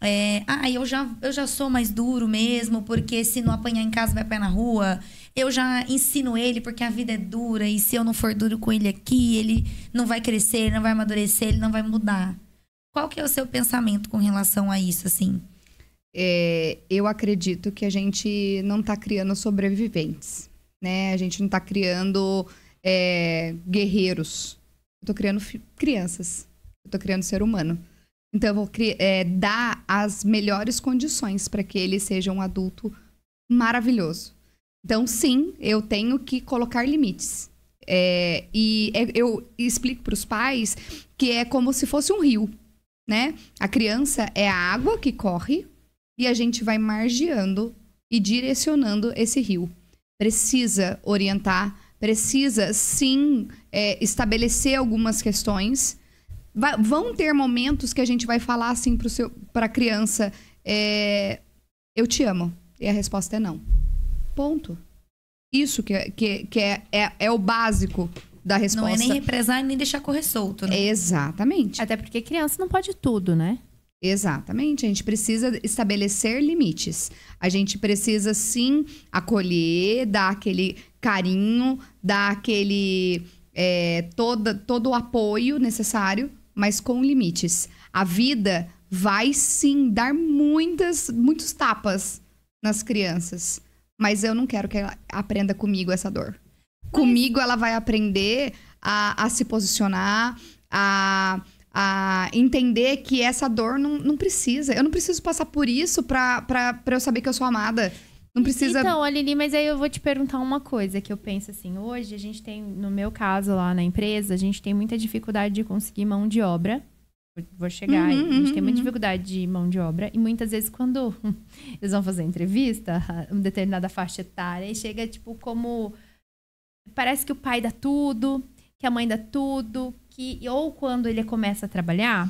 É, ah, eu já, eu já sou mais duro mesmo, porque se não apanhar em casa vai pé na rua. Eu já ensino ele porque a vida é dura e se eu não for duro com ele aqui, ele não vai crescer, não vai amadurecer, ele não vai mudar. Qual que é o seu pensamento com relação a isso, assim? É, eu acredito que a gente não está criando sobreviventes, né? A gente não está criando é, guerreiros. Eu tô criando crianças. Eu tô criando ser humano. Então, eu vou é, dar as melhores condições para que ele seja um adulto maravilhoso. Então, sim, eu tenho que colocar limites. É, e é, eu explico para os pais que é como se fosse um rio, né? A criança é a água que corre e a gente vai margeando e direcionando esse rio. Precisa orientar, precisa sim é, estabelecer algumas questões. Vão ter momentos que a gente vai falar assim para a criança: é, Eu te amo. E a resposta é não. Ponto. Isso que, é, que, que é, é, é o básico da resposta. Não é nem represar nem deixar correr solto, né? Exatamente. Até porque criança não pode tudo, né? Exatamente. A gente precisa estabelecer limites. A gente precisa sim acolher, dar aquele carinho, dar aquele é, toda, todo o apoio necessário, mas com limites. A vida vai sim dar muitas, muitos tapas nas crianças. Mas eu não quero que ela aprenda comigo essa dor. Comigo ela vai aprender a, a se posicionar, a, a entender que essa dor não, não precisa. Eu não preciso passar por isso pra, pra, pra eu saber que eu sou amada. Não precisa. Então, Aline, mas aí eu vou te perguntar uma coisa que eu penso assim. Hoje a gente tem, no meu caso lá na empresa, a gente tem muita dificuldade de conseguir mão de obra. Vou chegar uhum, A gente uhum, tem muita uhum. dificuldade de mão de obra. E muitas vezes, quando eles vão fazer entrevista, uma determinada faixa etária, e chega, tipo, como. Parece que o pai dá tudo, que a mãe dá tudo, que. Ou quando ele começa a trabalhar,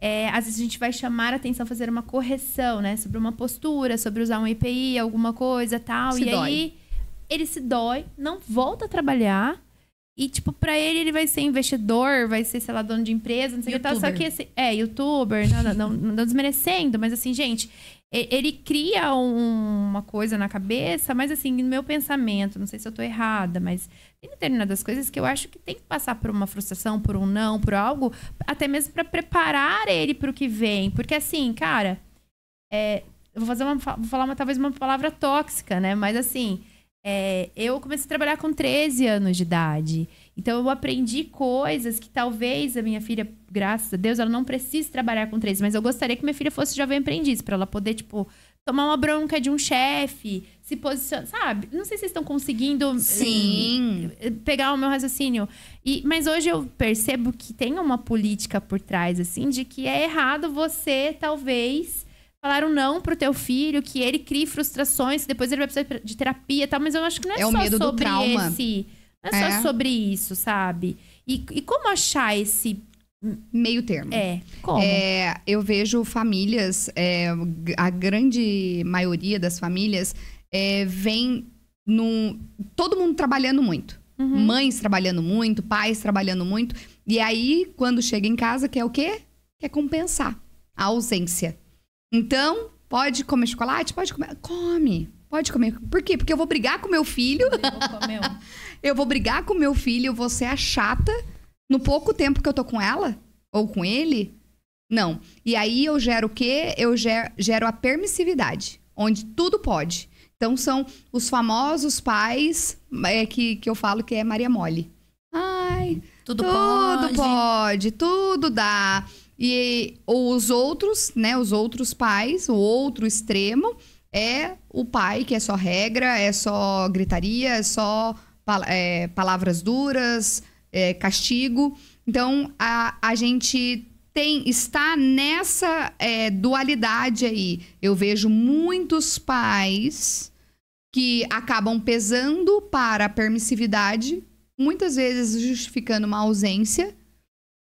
é, às vezes a gente vai chamar a atenção, fazer uma correção, né? Sobre uma postura, sobre usar um EPI, alguma coisa tal. Se e dói. aí ele se dói, não volta a trabalhar. E, tipo, pra ele, ele vai ser investidor, vai ser, sei lá, dono de empresa, não sei o que tal. Só que, esse, é, youtuber, não, não, não, não desmerecendo, mas assim, gente, ele cria um, uma coisa na cabeça, mas assim, no meu pensamento, não sei se eu tô errada, mas tem determinadas coisas que eu acho que tem que passar por uma frustração, por um não, por algo, até mesmo para preparar ele para o que vem. Porque assim, cara, é, eu vou fazer uma, vou falar uma, talvez uma palavra tóxica, né? Mas assim, é, eu comecei a trabalhar com 13 anos de idade. Então eu aprendi coisas que talvez a minha filha, graças a Deus, ela não precise trabalhar com 13, mas eu gostaria que minha filha fosse jovem aprendiz, para ela poder, tipo, tomar uma bronca de um chefe, se posicionar, sabe? Não sei se vocês estão conseguindo Sim. Eh, pegar o meu raciocínio. E, mas hoje eu percebo que tem uma política por trás, assim, de que é errado você, talvez, falar um não pro teu filho, que ele crie frustrações, depois ele vai precisar de terapia e tal, mas eu acho que não é, é só o medo sobre do trauma. esse não é, é. só sobre isso, sabe? E, e como achar esse meio termo. É. Como? É, eu vejo famílias, é, a grande maioria das famílias é, vem num. Todo mundo trabalhando muito. Uhum. Mães trabalhando muito, pais trabalhando muito. E aí, quando chega em casa, quer o quê? Quer compensar a ausência. Então, pode comer chocolate? Pode comer. Come. Pode comer. Por quê? Porque eu vou brigar com meu filho. Eu vou comer eu vou brigar com meu filho, você é chata no pouco tempo que eu tô com ela ou com ele. Não. E aí eu gero o quê? Eu gero, gero a permissividade, onde tudo pode. Então são os famosos pais é, que, que eu falo que é Maria Mole. Ai, tudo, tudo pode. pode, tudo dá. E os outros, né, os outros pais, o outro extremo é o pai que é só regra, é só gritaria, é só é, palavras duras, é, castigo. Então, a, a gente tem está nessa é, dualidade aí. Eu vejo muitos pais que acabam pesando para a permissividade, muitas vezes justificando uma ausência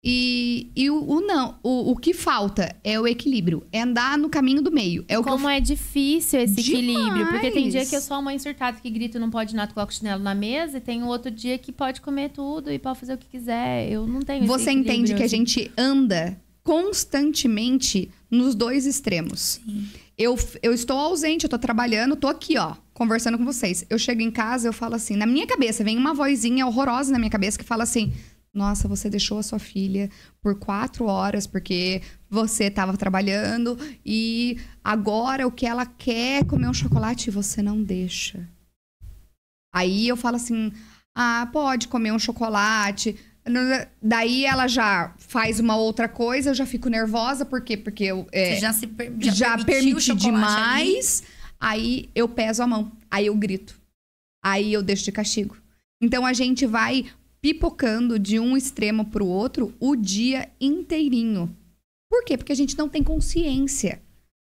e, e o, o não, o, o, que falta é o equilíbrio, é andar no caminho do meio. É o Como eu... é difícil esse Demais. equilíbrio, porque tem dia que eu sou uma mãe surtada que grita não pode nada coloca o chinelo na mesa, e tem outro dia que pode comer tudo e pode fazer o que quiser. Eu não tenho Você entende que a gente anda constantemente nos dois extremos. Sim. Eu, eu estou ausente, eu tô trabalhando, tô aqui, ó, conversando com vocês. Eu chego em casa, eu falo assim, na minha cabeça, vem uma vozinha horrorosa na minha cabeça que fala assim: Nossa, você deixou a sua filha por quatro horas porque você estava trabalhando e agora o que ela quer é comer um chocolate e você não deixa. Aí eu falo assim: Ah, pode comer um chocolate. Daí ela já faz uma outra coisa, eu já fico nervosa, por quê? Porque eu é, já se per- já, já, permiti demais, aí eu peso a mão, aí eu grito. Aí eu deixo de castigo. Então a gente vai pipocando de um extremo pro outro o dia inteirinho. Por quê? Porque a gente não tem consciência.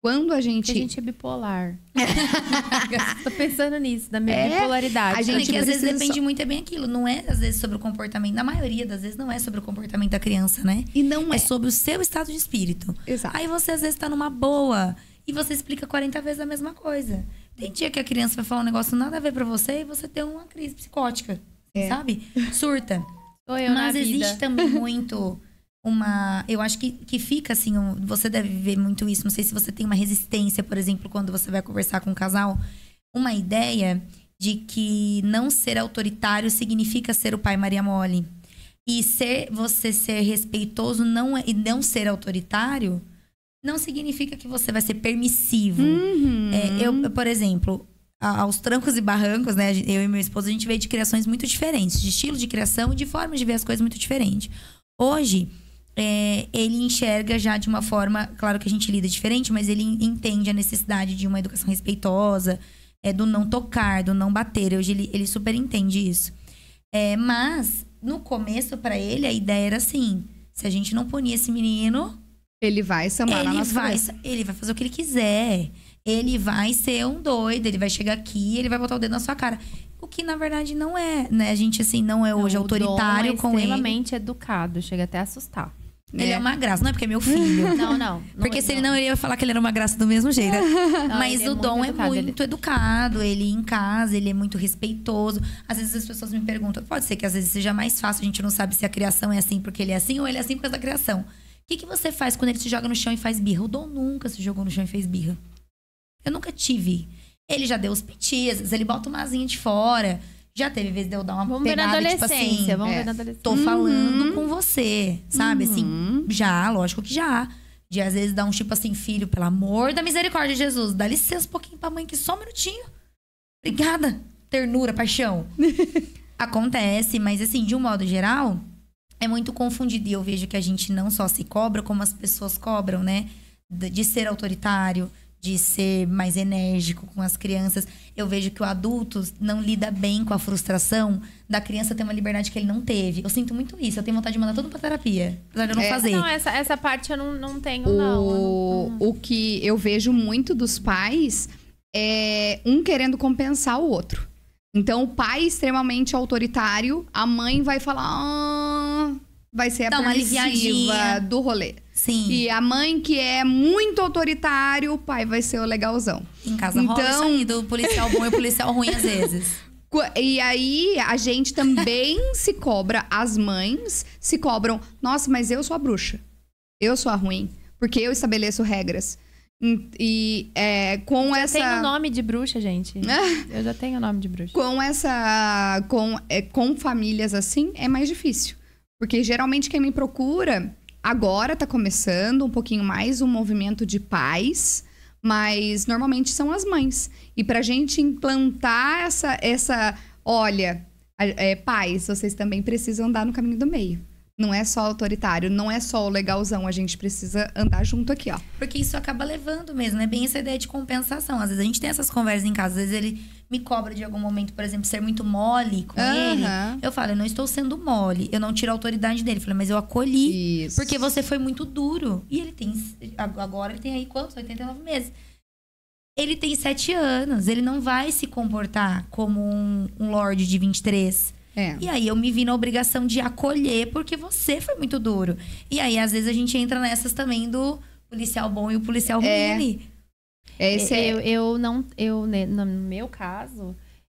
Quando a gente. Porque a gente é bipolar. Tô pensando nisso, na minha É, bipolaridade. a gente É que às vezes depende só- muito é bem aquilo. Não é, às vezes, sobre o comportamento. Na maioria das vezes, não é sobre o comportamento da criança, né? E não É é. sobre o seu estado de espírito. Exato. Aí você, às vezes, tá numa boa e você explica 40 vezes a mesma coisa. Tem dia que a criança vai falar um negócio nada a ver pra você e você tem uma crise psicótica. É. Sabe? Surta. Sou eu na Mas vida. existe também muito uma. Eu acho que, que fica assim. um- você deve ver muito isso. Não sei se você tem uma resistência, por exemplo, quando você vai conversar com um casal. Uma ideia de que não ser autoritário significa ser o pai Maria Mole. E ser você ser respeitoso não é, e não ser autoritário não significa que você vai ser permissivo. Uhum. É, eu, por exemplo, aos trancos e barrancos, né? Eu e meu esposo, a gente veio de criações muito diferentes, de estilo de criação e de forma de ver as coisas muito diferente. Hoje, é, ele enxerga já de uma forma, claro que a gente lida diferente, mas ele entende a necessidade de uma educação respeitosa, é, do não tocar, do não bater. Hoje ele, ele super entende isso. É, mas, no começo, para ele, a ideia era assim: se a gente não punir esse menino, Ele vai sambar na ele nossa vai, ele vai fazer o que ele quiser. Ele vai ser um doido, ele vai chegar aqui, ele vai botar o dedo na sua cara. O que na verdade não é, né? A gente assim não é hoje Não, o autoritário é com ele. extremamente educado, chega até a assustar. Ele é É. uma graça, não é porque é meu filho. Não, não. Porque se ele não, ele ia falar que ele era uma graça do mesmo jeito. Não, Mas ele é o muito Dom educado, é ele- muito educado, ele em casa, ele é muito respeitoso. Às vezes as pessoas me perguntam, pode ser que às vezes seja mais fácil, a gente não sabe se a criação é assim porque ele é assim ou ele é assim por causa da criação. O que, que você faz quando ele se joga no chão e faz birra? O Dom nunca se jogou no chão e fez birra. Eu nunca tive. Ele já deu os vezes ele bota uma asinha de fora. Já teve vez de eu dar uma Vamos ver na pegada, tipo assim, vamos é. ver na adolescência. tô falando com você, sabe? Assim, Uhum. já, lógico que já. De às vezes dar um tipo assim, filho, pelo amor da misericórdia de Jesus, dá licença um pouquinho pra mãe, que só um minutinho. Obrigada. Ternura, paixão. Acontece, mas assim, de um modo geral, é muito confundido. E eu vejo que a gente não só se cobra, como as pessoas cobram, né? De ser autoritário, de ser mais enérgico com as crianças. Eu vejo que o adulto não lida bem com a frustração da criança ter uma liberdade que ele não teve. Eu sinto muito isso. Eu tenho vontade de mandar tudo pra terapia. Apesar de eu não É. fazer. Não, essa, essa parte eu não, não tenho, não. O, não- o que eu vejo muito dos pais é um querendo compensar o outro. Então, o pai extremamente autoritário, a mãe vai falar. "Ah", vai ser a Dá do rolê. Sim. E a mãe que é muito autoritário, o pai vai ser o legalzão. Em casa rola Então- isso aí, do policial bom e o policial ruim às vezes. E aí, a gente também se cobra, as mães se cobram. Nossa, mas eu sou a bruxa. Eu sou a ruim. Porque eu estabeleço regras. E é, com essa. Tem o nome de bruxa, gente. Eu já tenho o nome de bruxa. Com essa. Com, é, com famílias assim, é mais difícil. Porque geralmente quem me procura agora tá começando um pouquinho mais um movimento de pais, mas normalmente são as mães. E pra gente implantar essa. essa olha, a- é, pais, vocês também precisam andar no caminho do meio. Não é só autoritário, não é só o legalzão, a gente precisa andar junto aqui, ó. Porque isso acaba levando mesmo, né? Bem essa ideia de compensação. Às vezes a gente tem essas conversas em casa, às vezes ele me cobra de algum momento, por exemplo, ser muito mole com ele. Aham. Eu falo, eu não estou sendo mole, eu não tiro a autoridade dele. Eu falei, mas eu acolhi. Isso. Porque você foi muito duro. E ele tem. Agora ele tem aí quantos? 89 meses. Ele tem 7 anos. Ele não vai se comportar como um, um Lorde de 23. É. E aí eu me vi na obrigação de acolher porque você foi muito duro. E aí, às vezes, a gente entra nessas também do policial bom e o policial ruim É. ali. Esse é, eu, eu não, eu, né, no meu caso,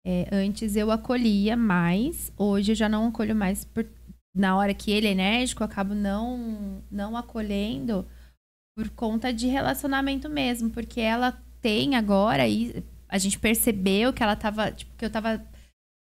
é, antes eu acolhia mais, hoje eu já não acolho mais por, na hora que ele é enérgico, eu acabo não, não acolhendo por conta de relacionamento mesmo, porque ela tem agora e a gente percebeu que ela tava, tipo, que eu tava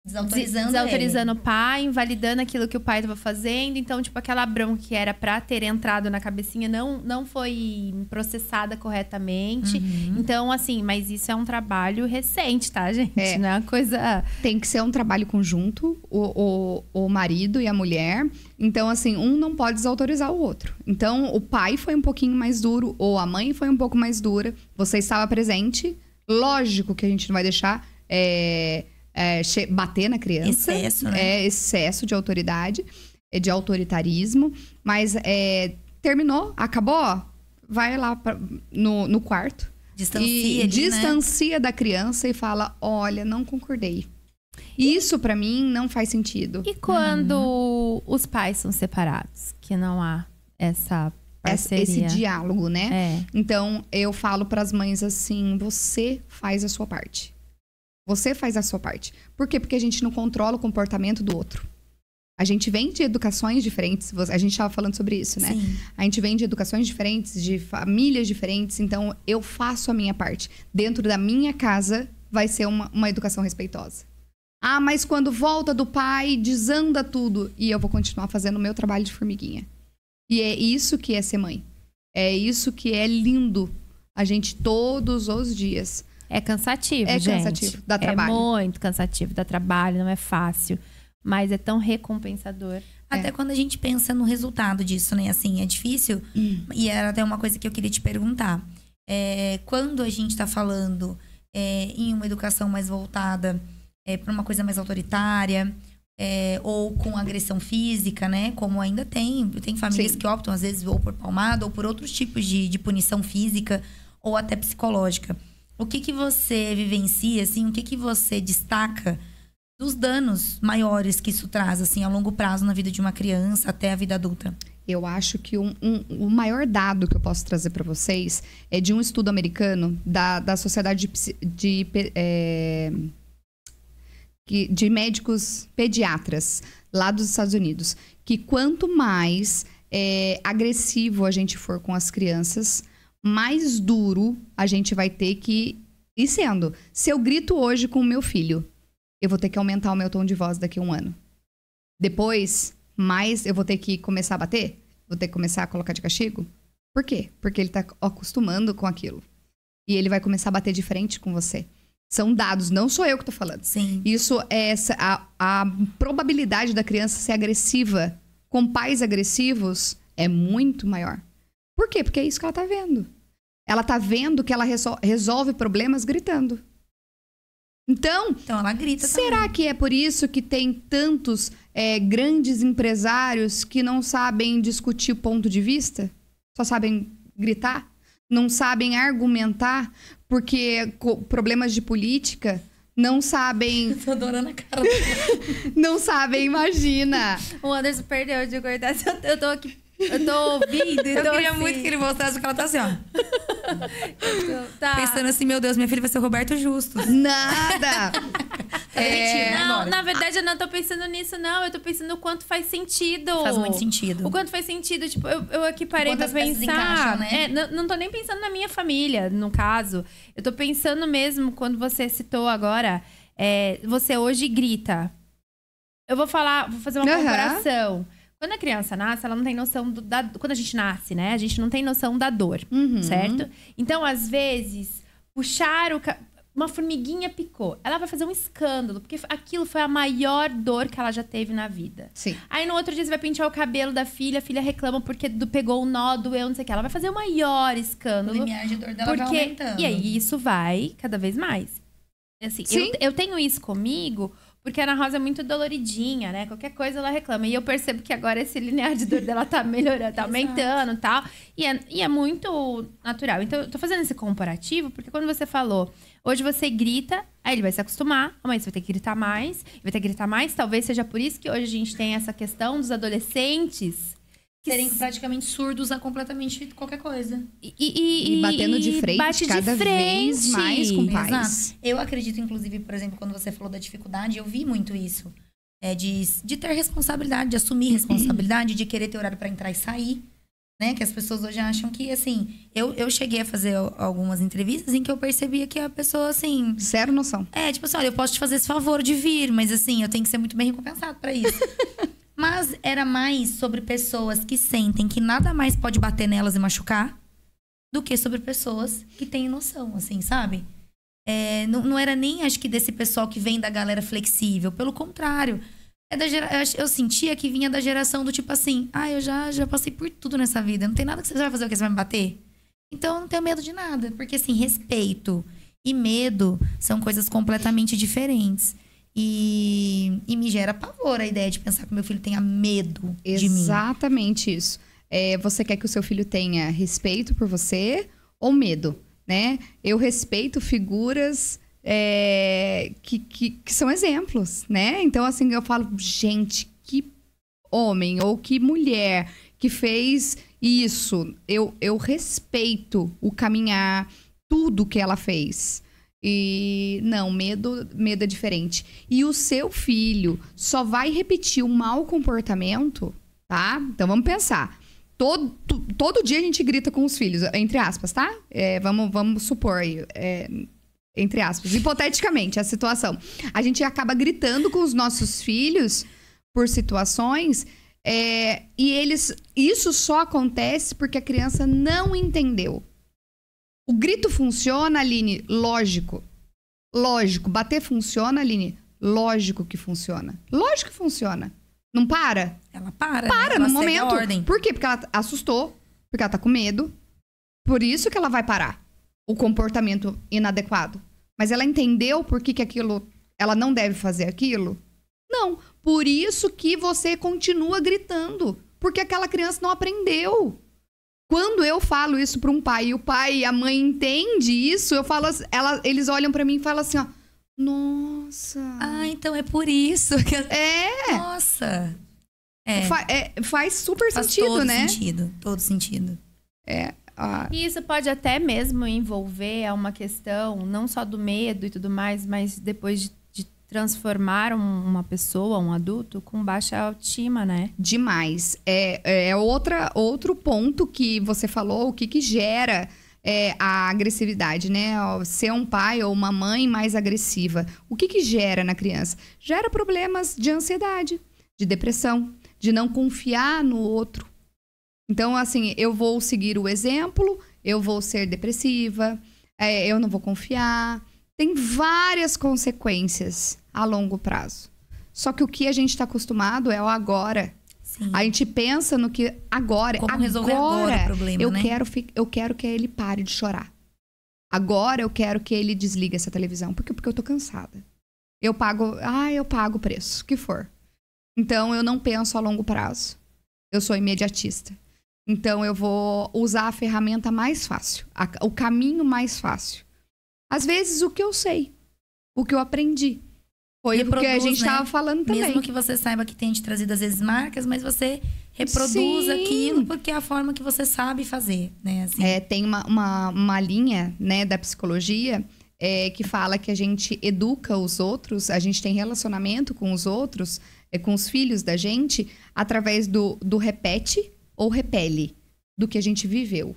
Desautorizando, desautorizando o pai, invalidando aquilo que o pai estava fazendo. Então, tipo, aquela bronca que era pra ter entrado na cabecinha não, não foi processada corretamente. Uhum. Então, assim, mas isso é um trabalho recente, tá, gente? É. Não é uma coisa. Tem que ser um trabalho conjunto, o, o, o marido e a mulher. Então, assim, um não pode desautorizar o outro. Então, o pai foi um pouquinho mais duro, ou a mãe foi um pouco mais dura. Você estava presente. Lógico que a gente não vai deixar. É, é, bater na criança. Excesso, né? É excesso de autoridade, é, de autoritarismo. Mas é, terminou, acabou, vai lá pra- no, no quarto. Distancia e ali, né? distancia da criança e fala: Olha, não concordei. Isso pra mim não faz sentido. E quando os pais são separados, que não há essa Esse, parceria? esse diálogo, né? É. Então eu falo pras mães assim: você faz a sua parte. Você faz a sua parte. Por quê? Porque a gente não controla o comportamento do outro. A gente vem de educações diferentes. A gente estava falando sobre isso, né? Sim. A gente vem de educações diferentes, de famílias diferentes. Então, eu faço a minha parte. Dentro da minha casa, vai ser uma, uma educação respeitosa. Ah, mas quando volta do pai, desanda tudo. E eu vou continuar fazendo o meu trabalho de formiguinha. E é isso que é ser mãe. É isso que é lindo. A gente todos os dias. É cansativo, É gente. cansativo, dá trabalho. É muito cansativo, dá trabalho, não é fácil. Mas é tão recompensador. Até quando a gente pensa no resultado disso, né? Assim, é difícil. E era até uma coisa que eu queria te perguntar. É, quando a gente tá falando é, em uma educação mais voltada é, para uma coisa mais autoritária, é, ou com agressão física, né? Como ainda tem. Tem famílias Sim. que optam, às vezes, ou por palmada, ou por outros tipos de, de punição física, ou até psicológica. O que que você vivencia, assim? O que que você destaca dos danos maiores que isso traz, assim, a longo prazo na vida de uma criança até a vida adulta? Eu acho que um, um- o maior dado que eu posso trazer para vocês é de um estudo americano da, da Sociedade de, de, é, de Médicos Pediatras, lá dos Estados Unidos, que quanto mais é, agressivo a gente for com as crianças, mais duro a gente vai ter que ir sendo. Se eu grito hoje com o meu filho, eu vou ter que aumentar o meu tom de voz daqui a um ano. Depois, mais eu vou ter que começar a bater? Vou ter que começar a colocar de castigo? Por quê? Porque ele tá acostumando com aquilo. E ele vai começar a bater de frente com você. São dados, não sou eu que tô falando. Sim. Isso é essa, a, a probabilidade da criança ser agressiva com pais agressivos é muito maior. Por quê? Porque é isso que ela tá vendo. Ela tá vendo que ela resol- resolve problemas gritando. Então, Então ela grita Será que é por isso que tem tantos é, grandes empresários que não sabem discutir o ponto de vista? Só sabem gritar? Não sabem argumentar? Porque problemas de política não sabem. também. Tô adorando a cara Não sabem, imagina! O Anderson perdeu de acordar. Eu tô aqui. Eu tô ouvindo. Eu tô queria assim, muito que ele mostrasse o que ela tá assim, ó. Tá. Pensando assim, meu Deus, minha filha vai ser o Roberto Justo. Nada! É, Não, Bora. na verdade eu não tô pensando nisso, não. Eu tô pensando o quanto faz sentido. Faz muito sentido. O quanto faz sentido. Tipo, eu, eu aqui parei Quantas pra pensar. né? É, não, não tô nem pensando na minha família, no caso. Eu tô pensando mesmo, quando você citou agora, é, você hoje grita. Eu vou falar, vou fazer uma Aham. comparação. Quando a criança nasce, ela não tem noção do, da. Quando a gente nasce, né? A gente não tem noção da dor Uhum. certo? Então, às vezes, puxar o. ca- Uma formiguinha picou. Ela vai fazer um escândalo, porque aquilo foi a maior dor que ela já teve na vida. Sim. Aí no outro dia você vai pentear o cabelo da filha, a filha reclama porque do- pegou um nó, doeu, não sei o que. Ela vai fazer o maior O escândalo. limiar de dor dela vai Porque, aumentando. e aí isso vai cada vez mais. Assim, Sim. eu, eu tenho isso comigo porque a Ana Rosa é muito doloridinha, né? Qualquer coisa ela reclama. E eu percebo que agora esse linear de dor dela tá melhorando, tá aumentando e tal. E é, e é muito natural. Então, eu tô fazendo esse comparativo porque quando você falou, hoje você grita, aí ele vai se acostumar, amanhã você vai ter que gritar mais, vai ter que gritar mais. Talvez seja por isso que hoje a gente tem essa questão dos adolescentes. Que Serem praticamente surdos a completamente qualquer coisa. E, e- E batendo de frente bate de cada vez frente. mais com pais. Exato. Eu acredito, inclusive, por exemplo, quando você falou da dificuldade, eu vi muito isso. É de, de ter responsabilidade, de assumir responsabilidade, de querer ter horário para entrar e sair. Né? Que as pessoas hoje acham que, assim... Eu, eu cheguei a fazer algumas entrevistas em que eu percebia que a pessoa, assim... Zero noção. É, tipo assim, olha, eu posso te fazer esse favor de vir, mas assim, eu tenho que ser muito bem recompensado para isso. mas era mais sobre pessoas que sentem que nada mais pode bater nelas e machucar do que sobre pessoas que têm noção, assim, sabe? É, não, não era nem, acho que, desse pessoal que vem da galera flexível. Pelo contrário. É da gera... Eu sentia que vinha da geração do tipo assim: ah, eu já, já passei por tudo nessa vida. Não tem nada que você vai fazer o que você vai me bater. Então eu não tenho medo de nada. Porque, assim, respeito e medo são coisas completamente diferentes. E, e me gera pavor a ideia de pensar que meu filho tenha medo Exatamente de mim. Exatamente isso. É, você quer que o seu filho tenha respeito por você ou medo, né? Eu respeito figuras é, que, que, que, são exemplos, né? Então, assim, eu falo, gente, que homem ou que mulher que fez isso. Eu, eu respeito o caminhar, tudo que ela fez. E não, medo, medo é diferente. E o seu filho só vai repetir um mau comportamento, tá? Então vamos pensar. Todo, todo dia a gente grita com os filhos, entre aspas, tá? É, vamos, vamos supor aí, é, entre aspas, hipoteticamente, a situação. A gente acaba gritando com os nossos filhos por situações é, e eles. Isso só acontece porque a criança não entendeu. O grito funciona, Aline? Lógico. Lógico. Bater funciona, Aline? Lógico que funciona. Lógico que funciona. Não para? Ela para. Para né? no momento. Ordem. Por quê? Porque ela assustou, porque ela tá com medo. Por isso que ela vai parar o comportamento inadequado. Mas ela entendeu por que, que aquilo. Ela não deve fazer aquilo? Não. Por isso que você continua gritando. Porque aquela criança não aprendeu. Quando eu falo isso para um pai e o pai e a mãe entende isso, eu falo, ela, eles olham para mim e falam assim, ó, nossa. Ah, então é por isso que é. Nossa. É. Fa é faz super faz sentido, todo né? Todo sentido, todo sentido. É. Ah. E isso pode até mesmo envolver uma questão não só do medo e tudo mais, mas depois de, de transformar um, uma pessoa, um adulto, com baixa autoestima, né? Demais. É, é outra, outro ponto que você falou, o que, que gera é, a agressividade, né? Ser um pai ou uma mãe mais agressiva. O que, que gera na criança? Gera problemas de ansiedade, de depressão, de não confiar no outro. Então, assim, eu vou seguir o exemplo, eu vou ser depressiva, é, eu não vou confiar. Tem várias consequências a longo prazo. Só que o que a gente está acostumado é o agora. Sim. A gente pensa no que agora, Como agora, resolver agora o problema, eu né? quero eu quero que ele pare de chorar. Agora eu quero que ele desligue essa televisão, porque porque eu tô cansada. Eu pago, ah, eu pago o preço, que for. Então eu não penso a longo prazo. Eu sou imediatista. Então eu vou usar a ferramenta mais fácil, a, o caminho mais fácil. Às vezes o que eu sei, o que eu aprendi. Foi o que a gente estava né? falando também. Mesmo que você saiba que tem te trazido às vezes marcas, mas você reproduz Sim. aquilo porque é a forma que você sabe fazer, né? Assim. É, tem uma, uma, uma linha né, da psicologia é, que fala que a gente educa os outros, a gente tem relacionamento com os outros, é, com os filhos da gente, através do, do repete ou repele do que a gente viveu.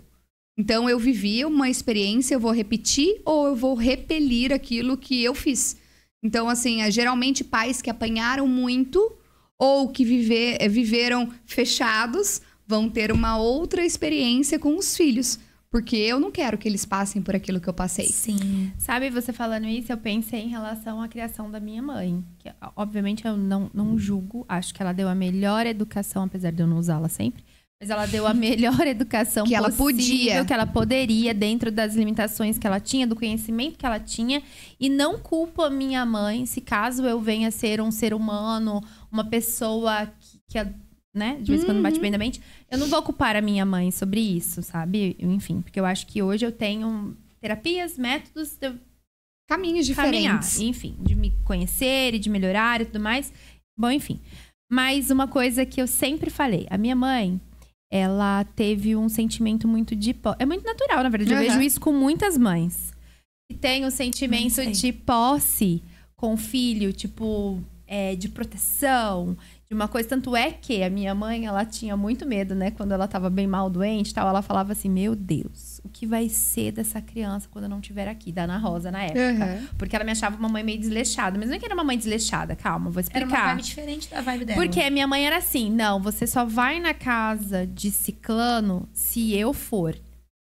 Então, eu vivi uma experiência, eu vou repetir ou eu vou repelir aquilo que eu fiz. Então, assim, é, geralmente pais que apanharam muito ou que viver, é, viveram fechados vão ter uma outra experiência com os filhos. Porque eu não quero que eles passem por aquilo que eu passei. Sim. Sabe, você falando isso, eu pensei em relação à criação da minha mãe. Que, obviamente, eu não, não julgo. Acho que ela deu a melhor educação, apesar de eu não usá-la sempre. Mas ela deu a melhor educação que ela podia, que ela poderia dentro das limitações que ela tinha, do conhecimento que ela tinha, e não culpo a minha mãe se caso eu venha ser um ser humano, uma pessoa que, que né, de vez em quando bate uhum. bem da mente, eu não vou culpar a minha mãe sobre isso, sabe? Enfim, porque eu acho que hoje eu tenho terapias, métodos, de caminhos diferentes, caminhar, enfim, de me conhecer e de melhorar e tudo mais. Bom, enfim. Mas uma coisa que eu sempre falei, a minha mãe, ela teve um sentimento muito de. É muito natural, na verdade. Uhum. Eu vejo isso com muitas mães. Que tem o um sentimento de posse com o filho, tipo, é, de proteção, de uma coisa. Tanto é que a minha mãe, ela tinha muito medo, né? Quando ela tava bem mal doente e tal, ela falava assim: Meu Deus, o que vai ser dessa criança quando eu não estiver aqui? Da Ana Rosa na época. Uhum. Porque ela me achava uma mãe meio desleixada. Mas não é que era uma mãe desleixada, calma, vou explicar. Era uma vibe diferente da vibe dela. Porque a minha mãe era assim: Não, você só vai na casa de Ciclano se eu for.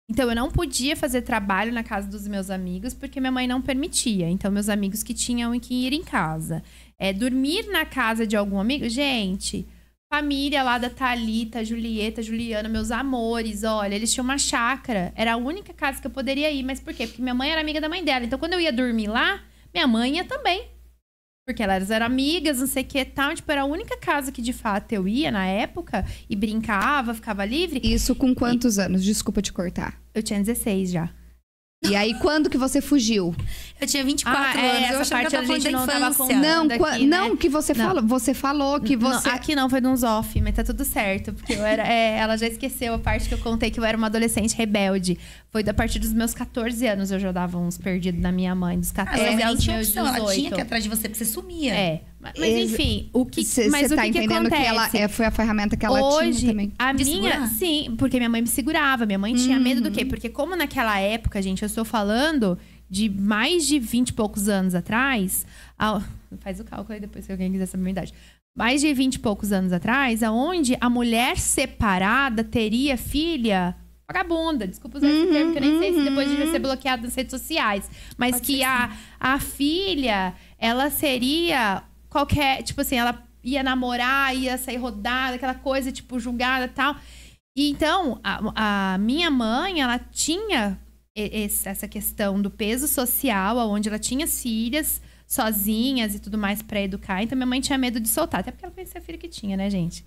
Então eu não podia fazer trabalho na casa dos meus amigos porque minha mãe não permitia. Então meus amigos que tinham que ir em casa. É, dormir na casa de algum amigo, gente, família lá da Talita, Julieta, Juliana, meus amores, olha, eles tinham uma chácara. Era a única casa que eu poderia ir, mas por quê? Porque minha mãe era amiga da mãe dela. Então quando eu ia dormir lá, minha mãe ia também. Porque elas eram amigas, não sei o que tal. Tipo, era a única casa que de fato eu ia na época e brincava, ficava livre. Isso com quantos e... anos? Desculpa te cortar. Eu tinha 16 já. E aí, quando que você fugiu? Eu tinha 24 ah, é, anos. Essa parte a gente não tava contando Não, aqui, não né? que você não. falou. Você falou que você... Não, aqui não, foi nos off, mas tá tudo certo. Porque eu era... É, ela já esqueceu a parte que eu contei que eu era uma adolescente rebelde. Foi a partir dos meus 14 anos eu já dava uns perdidos na minha mãe. Dos 14 ah, aos meus 18. Ela tinha que ir atrás de você, porque você sumia. É. Mas, enfim, o que, cê, mas cê o tá que, que acontece? que ela é, foi a ferramenta que ela Hoje, tinha também. A minha, segurar. sim, porque minha mãe me segurava. Minha mãe tinha uhum. medo do quê? Porque como naquela época, gente, eu estou falando de mais de 20 e poucos anos atrás. faz o cálculo aí depois se alguém quiser saber a minha idade. Mais de 20 e poucos anos atrás, aonde a mulher separada teria filha vagabunda. Desculpa usar uhum, esse termo, que eu nem uhum. sei se depois de ser uhum. bloqueado nas redes sociais. Mas Pode que a, a filha, ela seria qualquer. Tipo assim, ela ia namorar, ia sair rodada, aquela coisa, tipo, julgada e tal. E então, a, a minha mãe, ela tinha esse, essa questão do peso social, onde ela tinha filhas sozinhas e tudo mais para educar. Então, minha mãe tinha medo de soltar, até porque ela conhecia a filha que tinha, né, gente?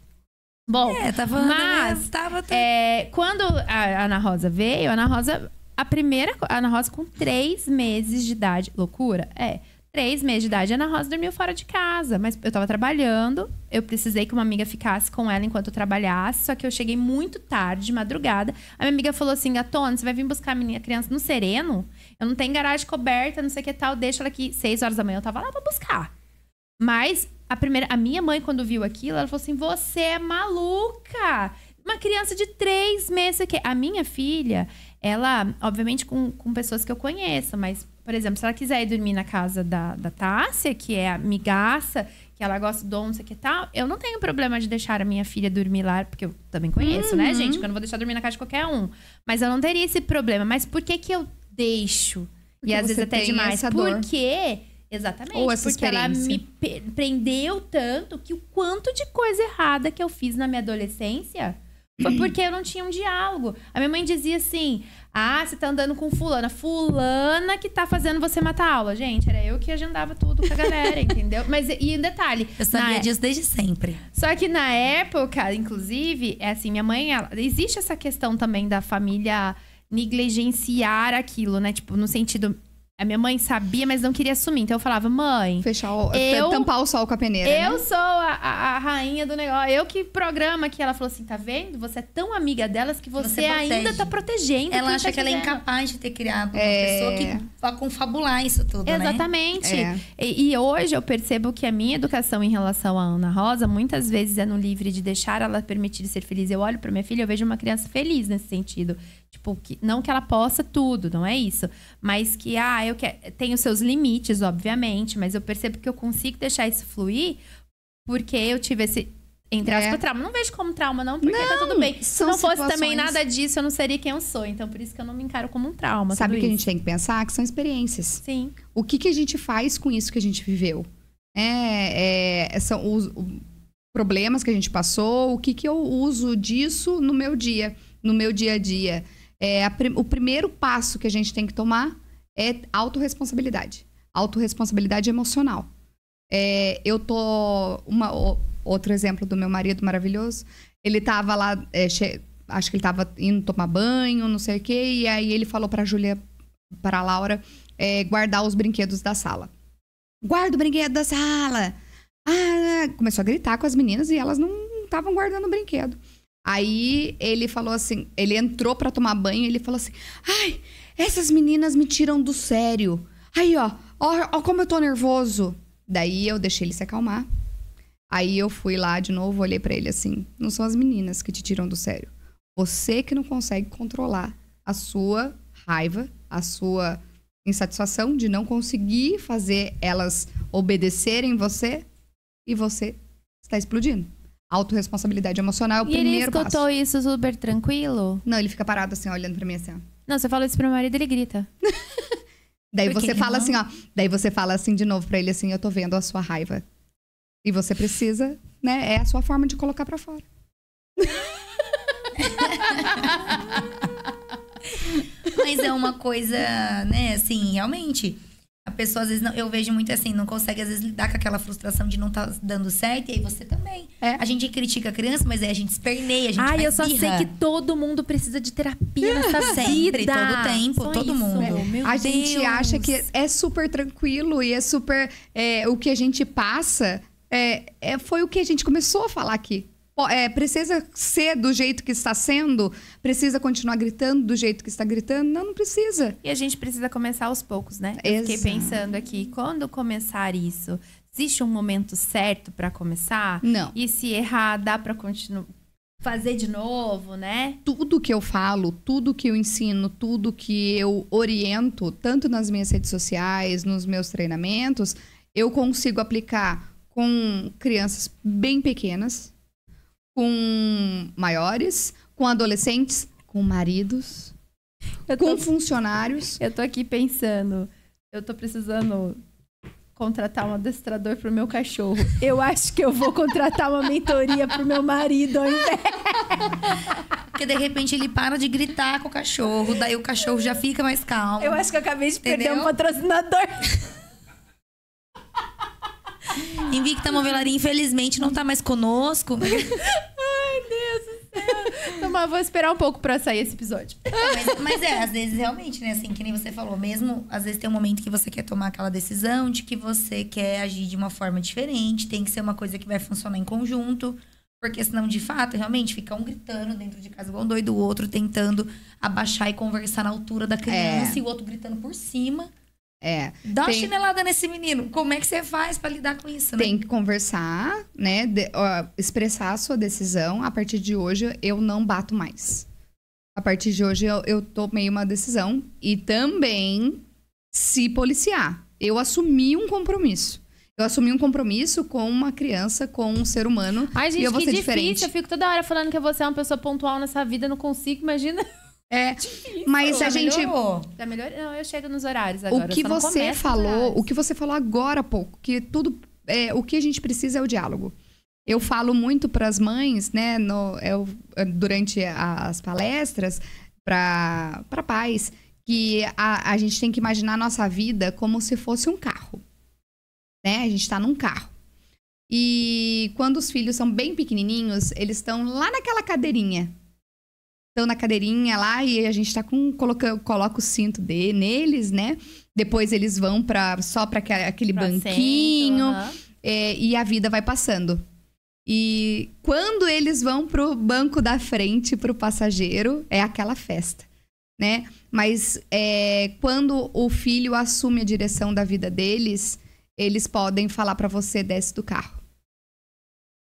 Bom, é, tava mas tava... É, quando a Ana Rosa veio, a Ana Rosa, a primeira, a Ana Rosa com três meses de idade, loucura, é, três meses de idade, a Ana Rosa dormiu fora de casa, mas eu tava trabalhando, eu precisei que uma amiga ficasse com ela enquanto eu trabalhasse, só que eu cheguei muito tarde, de madrugada, a minha amiga falou assim, Gatona, você vai vir buscar a minha criança no Sereno? Eu não tenho garagem coberta, não sei o que tal, deixa ela aqui, seis horas da manhã, eu tava lá pra buscar. Mas a primeira, a minha mãe, quando viu aquilo, ela falou assim: você é maluca! Uma criança de três meses aqui. A minha filha, ela, obviamente, com, com pessoas que eu conheço, mas, por exemplo, se ela quiser ir dormir na casa da, da Tássia, que é amigaça, que ela gosta do não sei o que tal, eu não tenho problema de deixar a minha filha dormir lá, porque eu também conheço, né, uhum. né, gente? Porque eu não vou deixar dormir na casa de qualquer um. Mas eu não teria esse problema. Mas por que que eu deixo? Porque e às vezes até demais. Porque Exatamente. Ou essa porque ela me prendeu tanto que o quanto de coisa errada que eu fiz na minha adolescência foi porque eu não tinha um diálogo. A minha mãe dizia assim: Ah, você tá andando com fulana. Fulana que tá fazendo você matar a aula. Gente, era eu que agendava tudo com a galera, entendeu? Mas e um detalhe. Eu sabia na... disso desde sempre. Só que na época, inclusive, é assim, minha mãe, ela... existe essa questão também da família negligenciar aquilo, né? Tipo, no sentido a minha mãe sabia, mas não queria assumir. Então eu falava, mãe. Fechar o, eu, tampar o sol com a peneira. Eu né? sou a, a, a, rainha do negócio. Eu que programa que ela falou assim: tá vendo? Você é tão amiga delas que você, você ainda tá protegendo. Ela acha tá que ela é incapaz de ter criado uma é... pessoa que vai confabular isso tudo. Né? Exatamente. Né? É. E, e, hoje eu percebo que a minha educação em relação à Ana Rosa muitas vezes é no livre de deixar ela permitir ser feliz. Eu olho para minha filha, eu vejo uma criança feliz nesse sentido. Tipo, que, não que ela possa tudo, não é isso. Mas que, ah, eu quero. Tem os seus limites, obviamente, mas eu percebo que eu consigo deixar isso fluir porque eu tive esse. Entre aspas, é. trauma. Não vejo como trauma, não, porque não, tá tudo bem. Se não fosse situações... também nada disso, eu não seria quem eu sou. Então, por isso que eu não me encaro como um trauma. Sabe o que isso. a gente tem que pensar? Que são experiências. Sim. O que, que a gente faz com isso que a gente viveu? É, é, são os, os problemas que a gente passou, o que, que eu uso disso no meu dia, no meu dia a dia. É, o primeiro passo que a gente tem que tomar é autorresponsabilidade. Autoresponsabilidade emocional. É, eu tô. Uma, outro exemplo do meu marido maravilhoso. Ele tava lá, é, acho que ele tava indo tomar banho, não sei o quê, e aí ele falou pra Júlia, para a Laura, é, guardar os brinquedos da sala. Guarda o brinquedo da sala! Ah, começou a gritar com as meninas e elas não estavam guardando o brinquedo. Aí ele falou assim, ele entrou para tomar banho e ele falou assim: "Ai, essas meninas me tiram do sério. Aí, ó, ó, ó como eu tô nervoso". Daí eu deixei ele se acalmar. Aí eu fui lá de novo, olhei para ele assim: não são as meninas que te tiram do sério. Você que não consegue controlar a sua raiva, a sua insatisfação de não conseguir fazer elas obedecerem você e você está explodindo. Autoresponsabilidade emocional é o e primeiro ele escutou passo. isso super tranquilo? Não, ele fica parado assim, olhando pra mim assim, ó. Não, você fala isso pro meu marido, ele grita. Daí Porque você fala não- assim, ó. Daí você fala assim de novo pra ele assim, eu tô vendo a sua raiva. E você precisa, né? É a sua forma de colocar pra fora. Mas é uma coisa, né, assim, realmente. A pessoa, às vezes, não, eu vejo muito assim, não consegue, às vezes, lidar com aquela frustração de não tá dando certo, e aí você também. É. A gente critica a criança, mas aí a gente esperneia, a gente Ai, faz eu só birra. sei que todo mundo precisa de terapia nessa Sempre, vida. todo tempo, Só todo isso. mundo. Meu a gente Deus. acha que é super tranquilo e é super. é, o que a gente passa é, é- foi o que a gente começou a falar aqui. É, precisa ser do jeito que está sendo? Precisa continuar gritando do jeito que está gritando? Não, não precisa. E a gente precisa começar aos poucos, né? Eu fiquei pensando aqui, quando começar isso, existe um momento certo pra começar? Não. E se errar, dá pra continuar fazer de novo, né? tudo que eu falo, tudo que eu ensino, tudo que eu oriento, tanto nas minhas redes sociais, nos meus treinamentos, eu consigo aplicar com crianças bem pequenas, com maiores, com adolescentes, com maridos, Eu com tô, funcionários. eu tô aqui pensando, eu tô precisando contratar um adestrador pro meu cachorro. Eu acho que eu vou contratar uma mentoria pro meu marido ao invés. Porque de repente ele para de gritar com o cachorro, daí o cachorro já fica mais calmo. Eu acho que eu acabei de perder Entendeu? um patrocinador. Invicta Movelaria, infelizmente, não tá mais conosco. Ai, Deus do céu. Então, mas vou esperar um pouco pra sair esse episódio. mas, mas é, às vezes realmente, né? Assim, que nem você falou, mesmo às vezes tem um momento que você quer tomar aquela decisão de que você quer agir de uma forma diferente, tem que ser uma coisa que vai funcionar em conjunto. Porque senão, de fato, realmente fica um gritando dentro de casa igual um doido, o outro tentando abaixar e conversar na altura da criança, É. e o outro gritando por cima. É, Dá uma Tem- chinelada nesse menino. Como é que você faz pra lidar com isso, né? tem que conversar, né? de- ó, expressar a sua decisão. A partir de hoje, eu não bato mais. A partir de hoje, eu, eu tomei uma decisão. E também se policiar. Eu assumi um compromisso. Eu assumi um compromisso com uma criança, com um ser humano. Ai, gente, e eu vou que ser difícil. diferente. Eu fico toda hora falando que você é uma pessoa pontual nessa vida, não consigo, imagina. É, mas Já a gente. melhorou. Já melhor... Não, eu chego nos horários agora. o que você falou, o que você falou agora há pouco, que tudo, é, o que a gente precisa é o diálogo. Eu falo muito para as mães, né, no, eu, durante as palestras para pais, que a, a gente tem que imaginar a nossa vida como se fosse um carro, né? A gente está num carro. E quando os filhos são bem pequenininhos, eles estão lá naquela cadeirinha. Estão na cadeirinha lá e a gente tá com coloca, coloca o cinto de, neles, né? Depois eles vão para só para aquele Pra banquinho aham. é, e a vida vai passando. E quando eles vão pro banco da frente, pro passageiro, é aquela festa, né? Mas é, quando o filho assume a direção da vida deles, eles podem falar pra você desce do carro.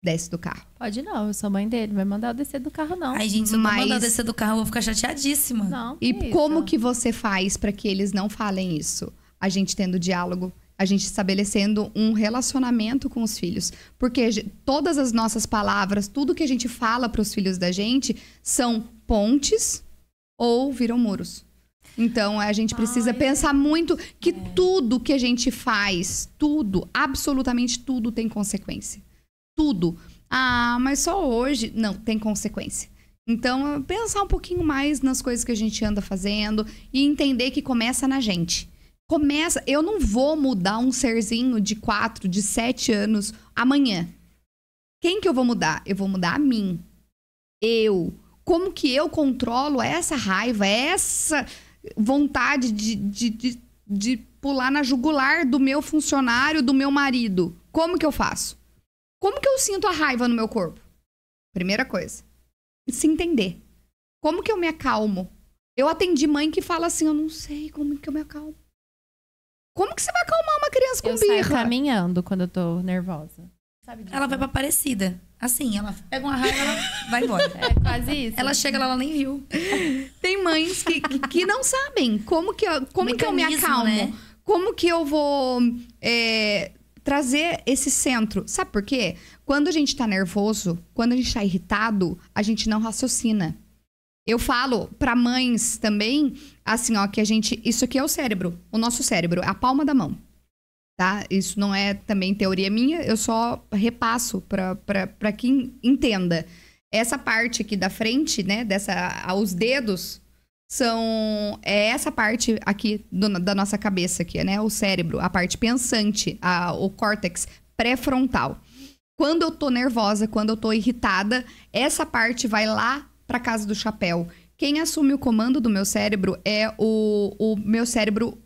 Desce do carro. Pode não, eu sou mãe dele. Não vai mandar eu descer do carro, não. Ai, gente, se eu Mas- não mandar descer do carro, eu vou ficar chateadíssima. não. E que como isso? que você faz para que eles não falem isso? A gente tendo diálogo, a gente estabelecendo um relacionamento com os filhos. Porque todas as nossas palavras, tudo que a gente fala para os filhos da gente são pontes ou viram muros. Então a gente precisa Ai, pensar muito que tudo que a gente faz, tudo, absolutamente tudo tem consequência. Tudo. Ah, mas só hoje. Não, tem consequência. Então, pensar um pouquinho mais nas coisas que a gente anda fazendo e entender que começa na gente. Começa. Eu não vou mudar um serzinho de 4, de 7 anos amanhã. Quem que eu vou mudar? Eu vou mudar a mim. Eu. Como que eu controlo essa raiva, essa vontade de, de, de, de pular na jugular do meu funcionário, do meu marido? Como que eu faço? Como que eu sinto a raiva no meu corpo? Primeira coisa. Se entender. Como que eu me acalmo? Eu atendi mãe que fala assim: eu não sei como que eu me acalmo. Como que você vai acalmar uma criança com eu birra. Eu saio caminhando quando eu tô nervosa. ela vai pra Aparecida. Assim, ela pega uma raiva, ela vai embora. É quase isso. Ela chega lá, ela nem viu. Tem mães que, que não sabem como que eu, como que eu me acalmo. Né? Como que eu vou é, trazer esse centro? Sabe por quê? Quando a gente tá nervoso, quando a gente tá irritado, a gente não raciocina. Eu falo para mães também, assim, ó, que a gente. Isso aqui é o cérebro, o nosso cérebro, a palma da mão. Tá? Isso não é também teoria minha, eu só repasso para quem entenda. Essa parte aqui da frente, né, dessa, os dedos, são é essa parte aqui do, da nossa cabeça aqui, né, o cérebro, a parte pensante, a, o córtex pré-frontal. Quando eu tô nervosa, quando eu tô irritada, essa parte vai lá para casa do chapéu. Quem assume o comando do meu cérebro é o, o meu cérebro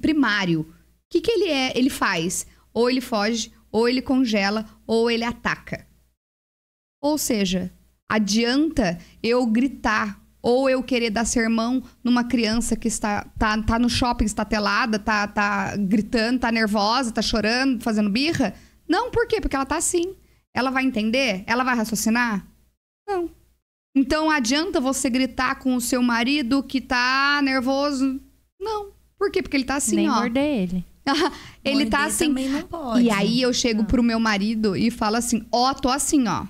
primário. O que, que ele é? Ele faz? Ou ele foge, ou ele congela, ou ele ataca. Ou seja, adianta eu gritar ou eu querer dar sermão numa criança que está tá, tá no shopping estatelada, tá, tá gritando, tá nervosa, tá chorando, fazendo birra? Não, por quê? Porque ela tá assim. Ela vai entender? Ela vai raciocinar? Não. Então adianta você gritar com o seu marido que tá nervoso? Não. Por quê? Porque ele tá assim, Nem ó. morder ele. ele tá assim. não pode. E aí eu chego não. pro meu marido e falo assim: "Ó, oh, tô assim, ó.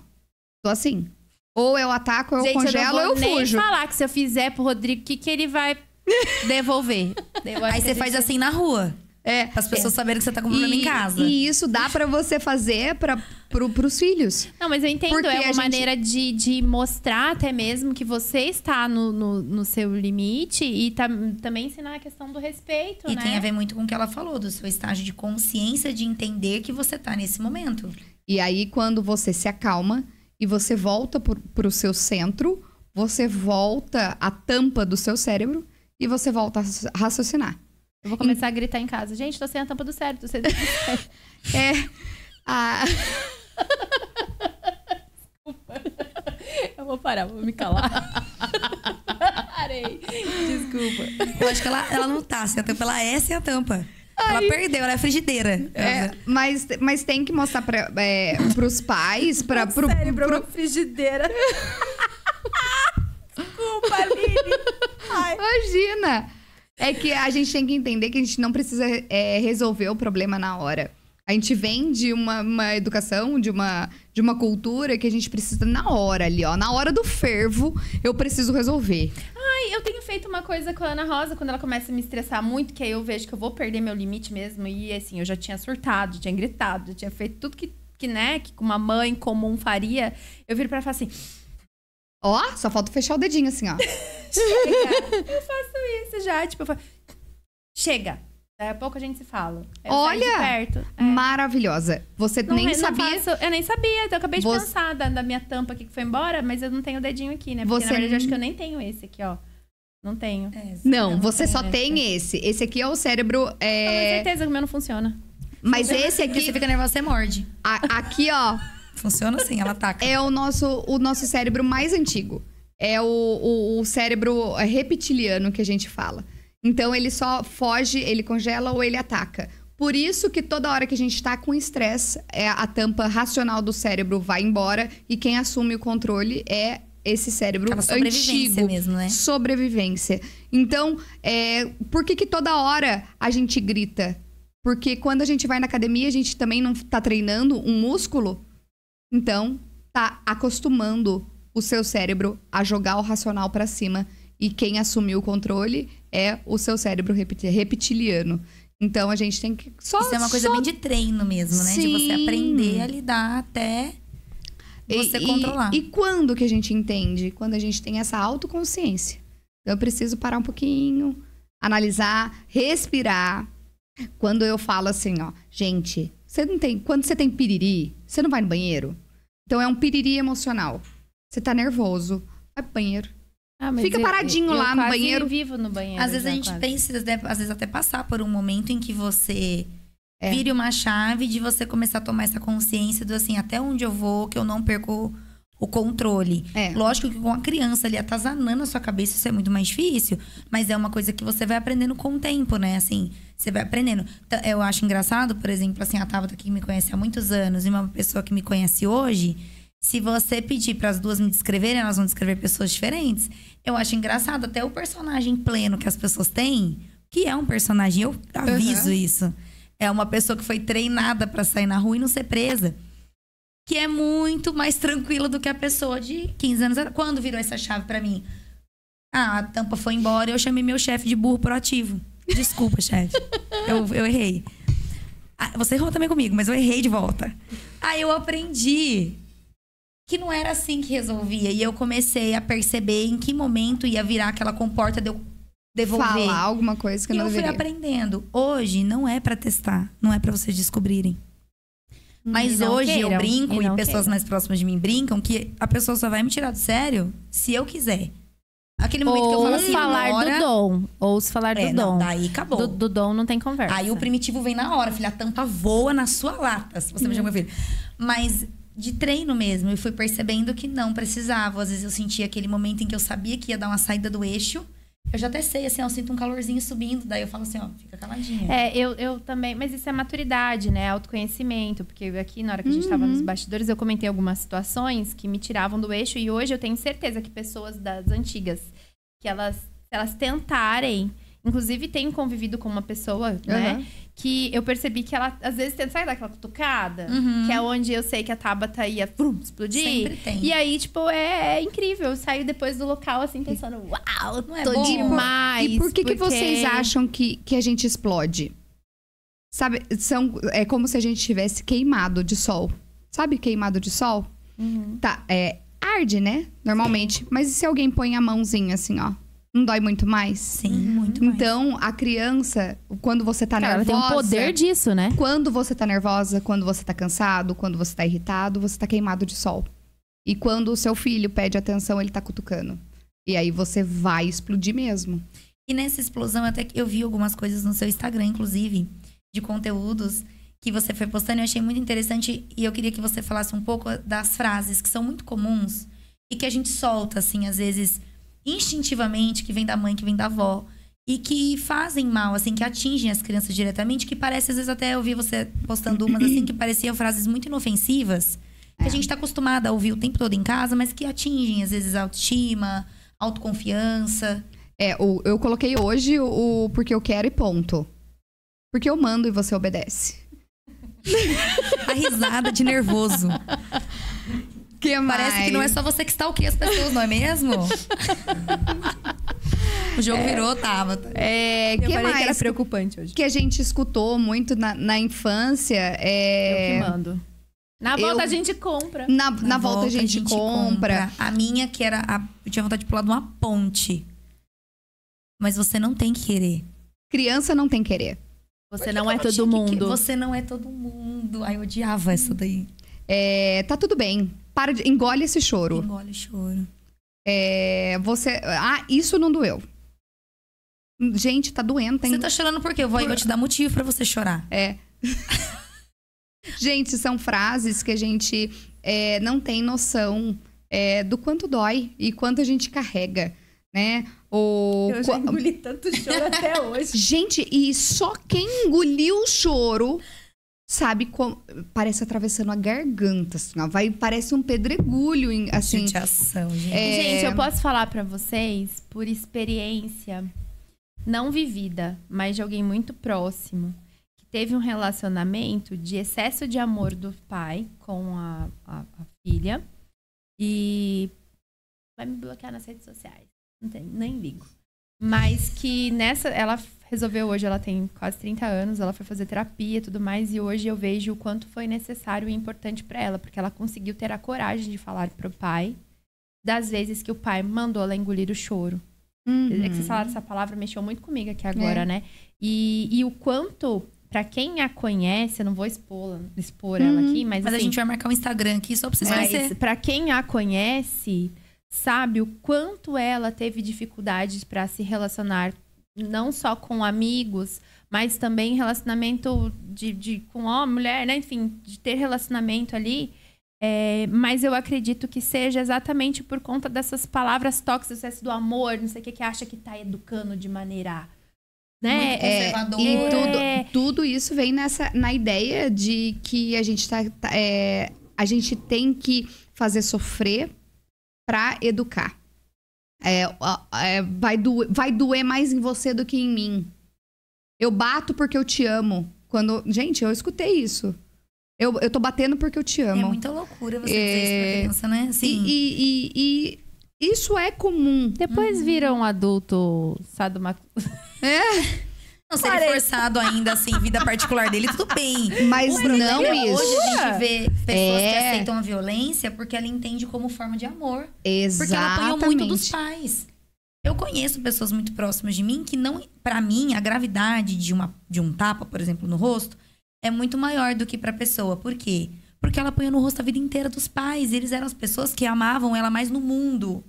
Tô assim. Ou eu ataco, ou eu Gente, congelo, eu, não vou ou eu fujo. Nem falar que se eu fizer pro Rodrigo, o que que ele vai devolver? aí você faz assim na rua. É. As pessoas é. saberem que você tá com problema e, em casa. E isso dá para você fazer para pro, pros filhos. Não, mas eu entendo. Porque é uma gente... maneira de, de mostrar até mesmo que você está no, no, no seu limite e tá, também ensinar a questão do respeito, e né? tem a ver muito com o que ela falou, do seu estágio de consciência de entender que você tá nesse momento. E aí, quando você se acalma e você volta pro, pro seu centro, você volta a tampa do seu cérebro e você volta a raciocinar. Eu vou começar e... a gritar em casa. Gente, tô sem a tampa do cérebro, tô sem a tampa do cérebro. é. A... Desculpa. Eu vou parar, vou me calar. Parei. Desculpa. Eu acho que ela, ela não tá sem a tampa, ela é sem a tampa. Ela perdeu, ela é frigideira. É, mas, mas tem que mostrar pra, é, pros pais, pra, pro, cérebro, pro... frigideira. Desculpa, Aline. Ai. Imagina. É que a gente tem que entender que a gente não precisa é, resolver o problema na hora. A gente vem de uma, uma, educação, de uma, de uma cultura que a gente precisa na hora ali, ó. Na hora do fervo, eu preciso resolver. Ai, eu tenho feito uma coisa com a Ana Rosa quando ela começa a me estressar muito, que aí eu vejo que eu vou perder meu limite mesmo. E assim, eu já tinha surtado, já tinha gritado, já tinha feito tudo que, que né, que uma mãe comum faria. Eu viro pra ela e falo assim. Ó, só falta fechar o dedinho assim, ó. Chega. eu faço isso já, tipo, eu falo, chega Daqui a pouco a gente se fala. Eu Olha! Perto. É. Maravilhosa. Você não, nem sabia. Faço, eu nem sabia. Então eu acabei de você... pensar da, da, minha tampa aqui que foi embora, mas eu não tenho o dedinho aqui, né? Porque você... na verdade eu acho que eu nem tenho esse aqui, ó. Não tenho. É, não, não, você só essa. tem esse. Esse aqui é o cérebro. É... Com certeza que o meu não funciona. Mas esse aqui. Você fica nervoso, você morde. A, aqui, ó. Funciona assim, ela ataca. É o nosso, o nosso cérebro mais antigo. É o, o, o cérebro reptiliano que a gente fala. Então ele só foge, ele congela ou ele ataca. Por isso que toda hora que a gente está com estresse, é, a tampa racional do cérebro vai embora e quem assume o controle é esse cérebro antigo. mesmo, né? Sobrevivência. Então, é, por que, que toda hora a gente grita? Porque quando a gente vai na academia, a gente também não está treinando um músculo. Então, tá acostumando o seu cérebro a jogar o racional para cima. E quem assumiu o controle é o seu cérebro reptiliano. Então a gente tem que só. Isso é uma coisa só... bem de treino mesmo, né? Sim. De você aprender a lidar até você e, controlar. E, e quando que a gente entende? Quando a gente tem essa autoconsciência. Então, eu preciso parar um pouquinho, analisar, respirar. Quando eu falo assim, ó, gente, você não tem. Quando você tem piriri, você não vai no banheiro? Então é um piriri emocional. Você tá nervoso, vai pro banheiro. Ah, Fica paradinho eu, eu lá no banheiro. vivo no banheiro. Às vezes a gente quase. precisa, às vezes até passar por um momento em que você é. vire uma chave de você começar a tomar essa consciência do assim, até onde eu vou, que eu não perco o controle. É. Lógico que com a criança ali atazanando a sua cabeça, isso é muito mais difícil, mas é uma coisa que você vai aprendendo com o tempo, né? Assim, você vai aprendendo. Eu acho engraçado, por exemplo, assim, a Tabata que me conhece há muitos anos e uma pessoa que me conhece hoje, se você pedir para as duas me descreverem, elas vão descrever pessoas diferentes. Eu acho engraçado até o personagem pleno que as pessoas têm, que é um personagem, eu aviso Uhum. isso. É uma pessoa que foi treinada para sair na rua e não ser presa que é muito mais tranquila do que a pessoa de 15 anos. Quando virou essa chave pra mim? Ah, a tampa foi embora e eu chamei meu chefe de burro proativo. Desculpa, chefe. Eu, eu errei. Ah, você errou também comigo, mas eu errei de volta. Aí eu aprendi que não era assim que resolvia. E eu comecei a perceber em que momento ia virar aquela comporta de eu devolver. Falar alguma coisa que E não eu fui deveria. aprendendo. Hoje não é pra testar, não é pra vocês descobrirem. Mas E hoje eu queiram, brinco e e, pessoas queiram. mais próximas de mim brincam que a pessoa só vai me tirar do sério se eu quiser. Aquele momento que eu Ou falo assim, falar do dom. Ou se falar é, do não, dom. daí acabou. Do, do dom não tem conversa. Aí o primitivo vem na hora, filha, a tampa voa na sua lata, se você me chama meu filho. Mas de treino mesmo, eu fui percebendo que não precisava. Às vezes eu sentia aquele momento em que eu sabia que ia dar uma saída do eixo. Eu já até sei, assim, eu sinto um calorzinho subindo. Daí eu falo assim, ó, fica caladinha. É, eu, eu também. Mas isso é maturidade, né? Autoconhecimento. Porque aqui, na hora que a gente tava nos bastidores, eu comentei algumas situações que me tiravam do eixo. E hoje eu tenho certeza que pessoas das antigas, que elas, elas tentarem. Inclusive, tenho convivido com uma pessoa, né? Aham. Que eu percebi que ela, às vezes, tenta sair daquela cutucada. Uhum. Que é onde eu sei que a Tabata ia vrum, explodir. Sempre tem. E aí, tipo, é, é incrível. Eu saio depois do local, assim, pensando, uau, Não é tô bom? demais. E por que, que porque- vocês acham que, que a gente explode? Sabe, são, é como se a gente tivesse queimado de sol. Sabe queimado de sol? Uhum. Tá, é, arde, né? Normalmente. Mas e se alguém põe a mãozinha assim, ó? Não dói muito mais? Sim, muito mais. Então, a criança, quando você tá Cara, ela tem nervosa... um poder disso, né? Quando você tá nervosa, quando você tá cansado, quando você tá irritado, você tá queimado de sol. E quando o seu filho pede atenção, ele tá cutucando. E aí você vai explodir mesmo. E nessa explosão, até que eu vi algumas coisas no seu Instagram, inclusive, de conteúdos que você foi postando. Eu achei muito interessante e eu queria que você falasse um pouco das frases que são muito comuns e que a gente solta, assim, às vezes, instintivamente, que vem da mãe, que vem da avó. E que fazem mal, assim, que atingem as crianças diretamente, que parece, às vezes, até eu vi você postando umas, assim, que pareciam frases muito inofensivas, que a gente tá acostumada a ouvir o tempo todo em casa, mas que atingem, às vezes, a autoestima, autoconfiança. É, o, eu coloquei hoje o, o porque eu quero e ponto. Porque eu mando e você obedece. A risada de nervoso. Que Parece que não é só você que está o que as pessoas, não é mesmo? o jogo virou, tava. É, Eu que falei mais que era preocupante hoje. que a gente escutou muito na, na infância é... Eu que mando. Na eu- volta a gente compra. Na, na, volta, a gente, compra. A minha, que era. A, eu tinha vontade de pular de uma ponte. Mas você não tem que querer. Criança não tem querer. Você não é eu todo mundo. que- Você não é todo mundo. Ai, eu odiava essa daí. É, tá tudo bem. Para de, engole esse choro. Engole o choro. É, você. Ah, isso não doeu. Gente, tá doendo. Tem... Você tá chorando por quê? Eu vou, eu vou te dar motivo pra você chorar. É. gente, são frases que a gente é, não tem noção é, do quanto dói e quanto a gente carrega, né? O, Eu já engoli tanto choro até hoje. Gente, e só quem engoliu o choro sabe como. Parece atravessando a garganta, assim, ó. Vai, parece um pedregulho, em- assim. Judiação, gente. É. Gente, eu posso falar pra vocês, por experiência não vivida, mas de alguém muito próximo, que teve um relacionamento de excesso de amor do pai com a, a- a filha e vai me bloquear nas redes sociais. Não tem, nem ligo. Mas que nessa, ela resolveu hoje, ela tem quase 30 anos, ela foi fazer terapia e tudo mais, e hoje eu vejo o quanto foi necessário e importante pra ela, porque ela conseguiu ter a coragem de falar pro pai das vezes que o pai mandou ela engolir o choro. Uhum. É que vocês falaram essa palavra, mexeu muito comigo aqui agora, É. né? E, e o quanto, pra quem a conhece, eu não vou expor, expor ela Uhum. aqui, mas, Mas a assim, gente vai marcar um Instagram aqui só pra vocês mas conhecerem. pra quem a conhece, sabe o quanto ela teve dificuldades pra se relacionar, não só com amigos, mas também relacionamento de, de com homem, mulher, né? Enfim, de ter relacionamento ali. É, mas eu acredito que seja exatamente por conta dessas palavras tóxicas, do amor, não sei o que, que acha que está educando de maneira. Né? É, e tudo, tudo isso vem nessa, na ideia de que a gente tá, tá é, a gente tem que fazer sofrer para educar. É, é, vai, doer, vai doer mais em você do que em mim. Eu bato porque eu te amo. Quando, gente, eu escutei isso. Eu, eu tô batendo porque eu te amo. É muita loucura você é... dizer isso pra criança, né? Assim... E, e, e, e isso é comum. Depois uhum. vira um adulto sadomaso. É. Não, se ele forçado ainda, assim, vida particular dele, tudo bem. Mas não é isso. Hoje a gente vê pessoas é. que aceitam a violência porque ela entende como forma de amor. Exatamente. Porque ela apanhou muito dos pais. Eu conheço pessoas muito próximas de mim que não, para mim, a gravidade de, uma, de um tapa, por exemplo, no rosto, é muito maior do que pra pessoa. Por quê? Porque ela apanhou no rosto a vida inteira dos pais. Eles eram as pessoas que amavam ela mais no mundo.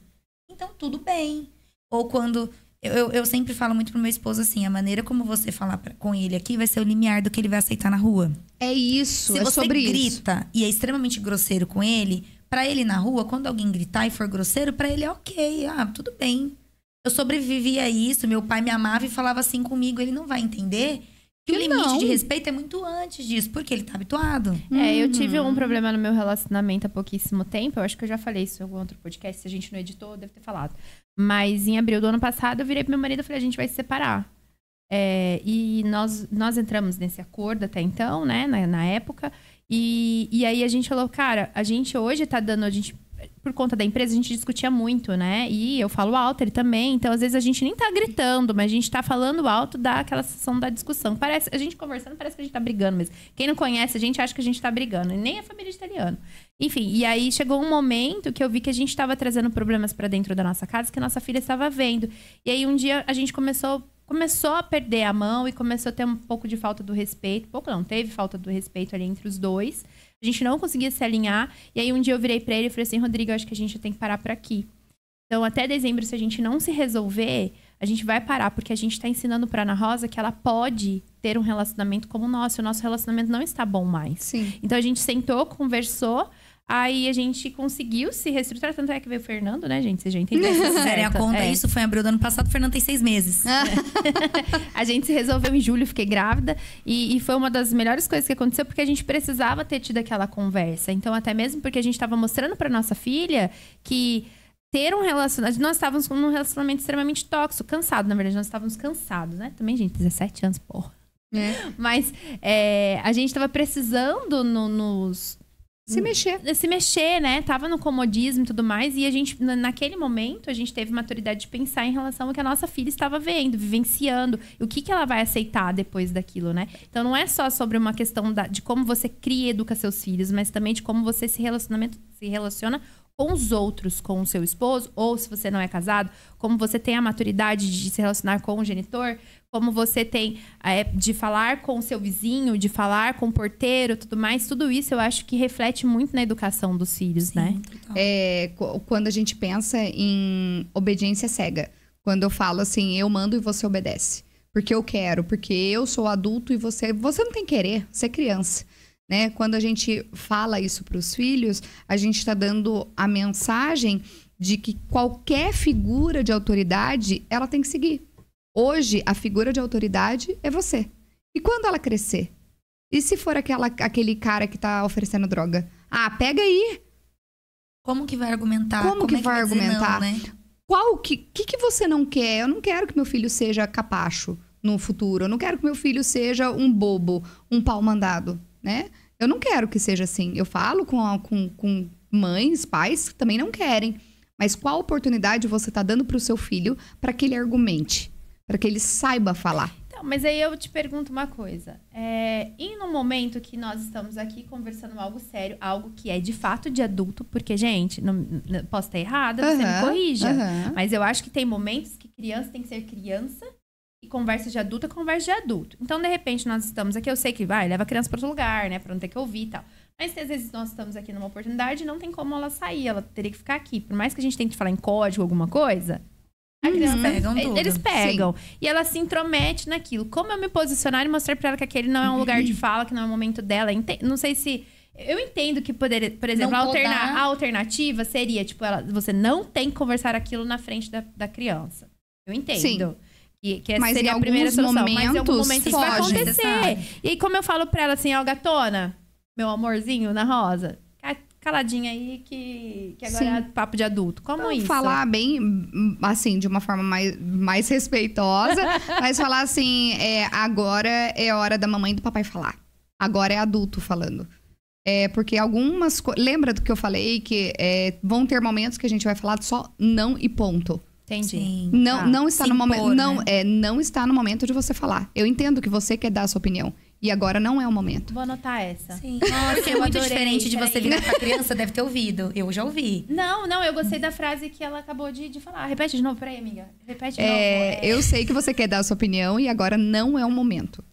Então, tudo bem. Ou quando eu, eu sempre falo muito pro meu esposo assim: a maneira como você falar pra, com ele aqui vai ser o limiar do que ele vai aceitar na rua. É isso, Se é você grita isso. e é extremamente grosseiro com ele, para ele na rua, quando alguém gritar e for grosseiro, para ele é ok, ah, tudo bem. Eu sobrevivi a isso, meu pai me amava e falava assim comigo, ele não vai entender que, que o limite não. de respeito é muito antes disso, porque ele tá habituado. É, eu tive um uhum. problema no meu relacionamento há pouquíssimo tempo. Eu acho que eu já falei isso em algum outro podcast. Se a gente não editou, deve ter falado. Mas em abril do ano passado, eu virei pro meu marido e falei: a gente vai se separar. É, e nós, nós entramos nesse acordo até então, né, na, na época. E, e aí a gente falou: cara, a gente hoje tá dando. A gente por conta da empresa, a gente discutia muito, né? E eu falo alto, ele também. Então, às vezes, a gente nem tá gritando, mas a gente tá falando alto daquela sessão da discussão. Parece, a gente conversando, parece que a gente tá brigando mesmo. Quem não conhece, a gente acha que a gente tá brigando. E nem a família de italiano. Enfim, e aí chegou um momento que eu vi que a gente estava trazendo problemas para dentro da nossa casa que a nossa filha estava vendo. E aí um dia a gente começou começou a perder a mão e começou a ter um pouco de falta do respeito. Pouco não, teve falta do respeito ali entre os dois. A gente não conseguia se alinhar. E aí um dia eu virei para ele e falei assim: Rodrigo, acho que a gente tem que parar por aqui. Então, até dezembro, se a gente não se resolver, a gente vai parar, porque a gente está ensinando para Ana Rosa que ela pode ter um relacionamento como o nosso. O nosso relacionamento não está bom mais. Sim. Então, a gente sentou, conversou. Aí a gente conseguiu se reestruturar. Tanto é que veio o Fernando, né, gente? Vocês já entenderam. Fizerem a conta, é. isso foi em abril do ano passado. O Fernando tem seis meses. É. a gente se resolveu em julho, fiquei grávida. E, e, foi uma das melhores coisas que aconteceu, porque a gente precisava ter tido aquela conversa. Então, até mesmo porque a gente estava mostrando para nossa filha que ter um relacionamento. Nós estávamos num relacionamento extremamente tóxico, cansado, na verdade, nós estávamos cansados, né? Também, gente, 17 anos, porra. É. Mas é, a gente estava precisando no, nos, se mexer. Se mexer, né? Tava no comodismo e tudo mais. E a gente, naquele momento, a gente teve maturidade de pensar em relação ao que a nossa filha estava vendo, vivenciando. O que, que ela vai aceitar depois daquilo, né? Então não é só sobre uma questão da, de como você cria e educa seus filhos, mas também de como você se, relacionamento, se relaciona com os outros, com o seu esposo, ou se você não é casado, como você tem a maturidade de se relacionar com o genitor, como você tem é, de falar com o seu vizinho, de falar com o porteiro, tudo mais, tudo isso eu acho que reflete muito na educação dos filhos, Sim, né? É, quando a gente pensa em obediência cega, quando eu falo assim, eu mando e você obedece, porque eu quero, porque eu sou adulto e você, você não tem querer, você é criança. Né? Quando a gente fala isso para os filhos, a gente está dando a mensagem de que qualquer figura de autoridade ela tem que seguir. Hoje, a figura de autoridade é você. E quando ela crescer? E se for aquela, aquele cara que está oferecendo droga? Ah, pega aí. Como que vai argumentar? Como, Como que, é que vai argumentar? Não, né? Qual que, que que você não quer? Eu não quero que meu filho seja capacho no futuro. Eu não quero que meu filho seja um bobo, um pau mandado né? Eu não quero que seja assim. Eu falo com, com, com mães, pais que também não querem. Mas qual oportunidade você está dando para o seu filho para que ele argumente? Para que ele saiba falar? Então, mas aí eu te pergunto uma coisa. É, e no momento que nós estamos aqui conversando algo sério, algo que é de fato de adulto, porque, gente, não, não posso estar errada, você me corrija. Mas eu acho que tem momentos que criança tem que ser criança e conversa de adulto é conversa de adulto. Então, de repente, nós estamos aqui, eu sei que vai, leva a criança para outro lugar, né, para não ter que ouvir e tal. Mas às vezes nós estamos aqui numa oportunidade não tem como ela sair, ela teria que ficar aqui. Por mais que a gente tente falar em código alguma coisa, a criança, eles pegam. Eles pegam. Sim. E ela se intromete naquilo. Como eu me posicionar e mostrar para ela que aquele não é um lugar de fala, que não é o momento dela. Não sei se Eu entendo que poderia, por exemplo, Não a, alterna- podar. a alternativa seria, tipo, ela, você não tem que conversar aquilo na frente da, da criança. Eu entendo. Sim. Que, que essa Mas seria a primeira solução. mas em algum momentos momento isso vai acontecer. E aí, como eu falo pra ela assim, ó, gatona, meu amorzinho na rosa, ca- caladinha aí que, que agora Sim. é papo de adulto. Como Então, isso? Falar bem, assim, de uma forma mais, mais respeitosa, mas falar assim, é, agora é hora da mamãe e do papai falar. Agora é adulto falando. É, porque algumas coisas. Lembra do que eu falei? Que é, vão ter momentos que a gente vai falar só não e ponto. Entendi. Sim. Não, Tá. não está Se no momento. impor, Não, né? é, não está no momento de você falar. Eu entendo que você quer dar a sua opinião. E agora não é o momento. Vou anotar essa. Sim. Porque é muito adorei, diferente de você virar pra criança, deve ter ouvido. Eu já ouvi. Não, não, eu gostei da frase que ela acabou de, de falar. Repete de novo, peraí, amiga. Repete de É, novo. É, Eu sei que você quer dar a sua opinião e agora não é o momento.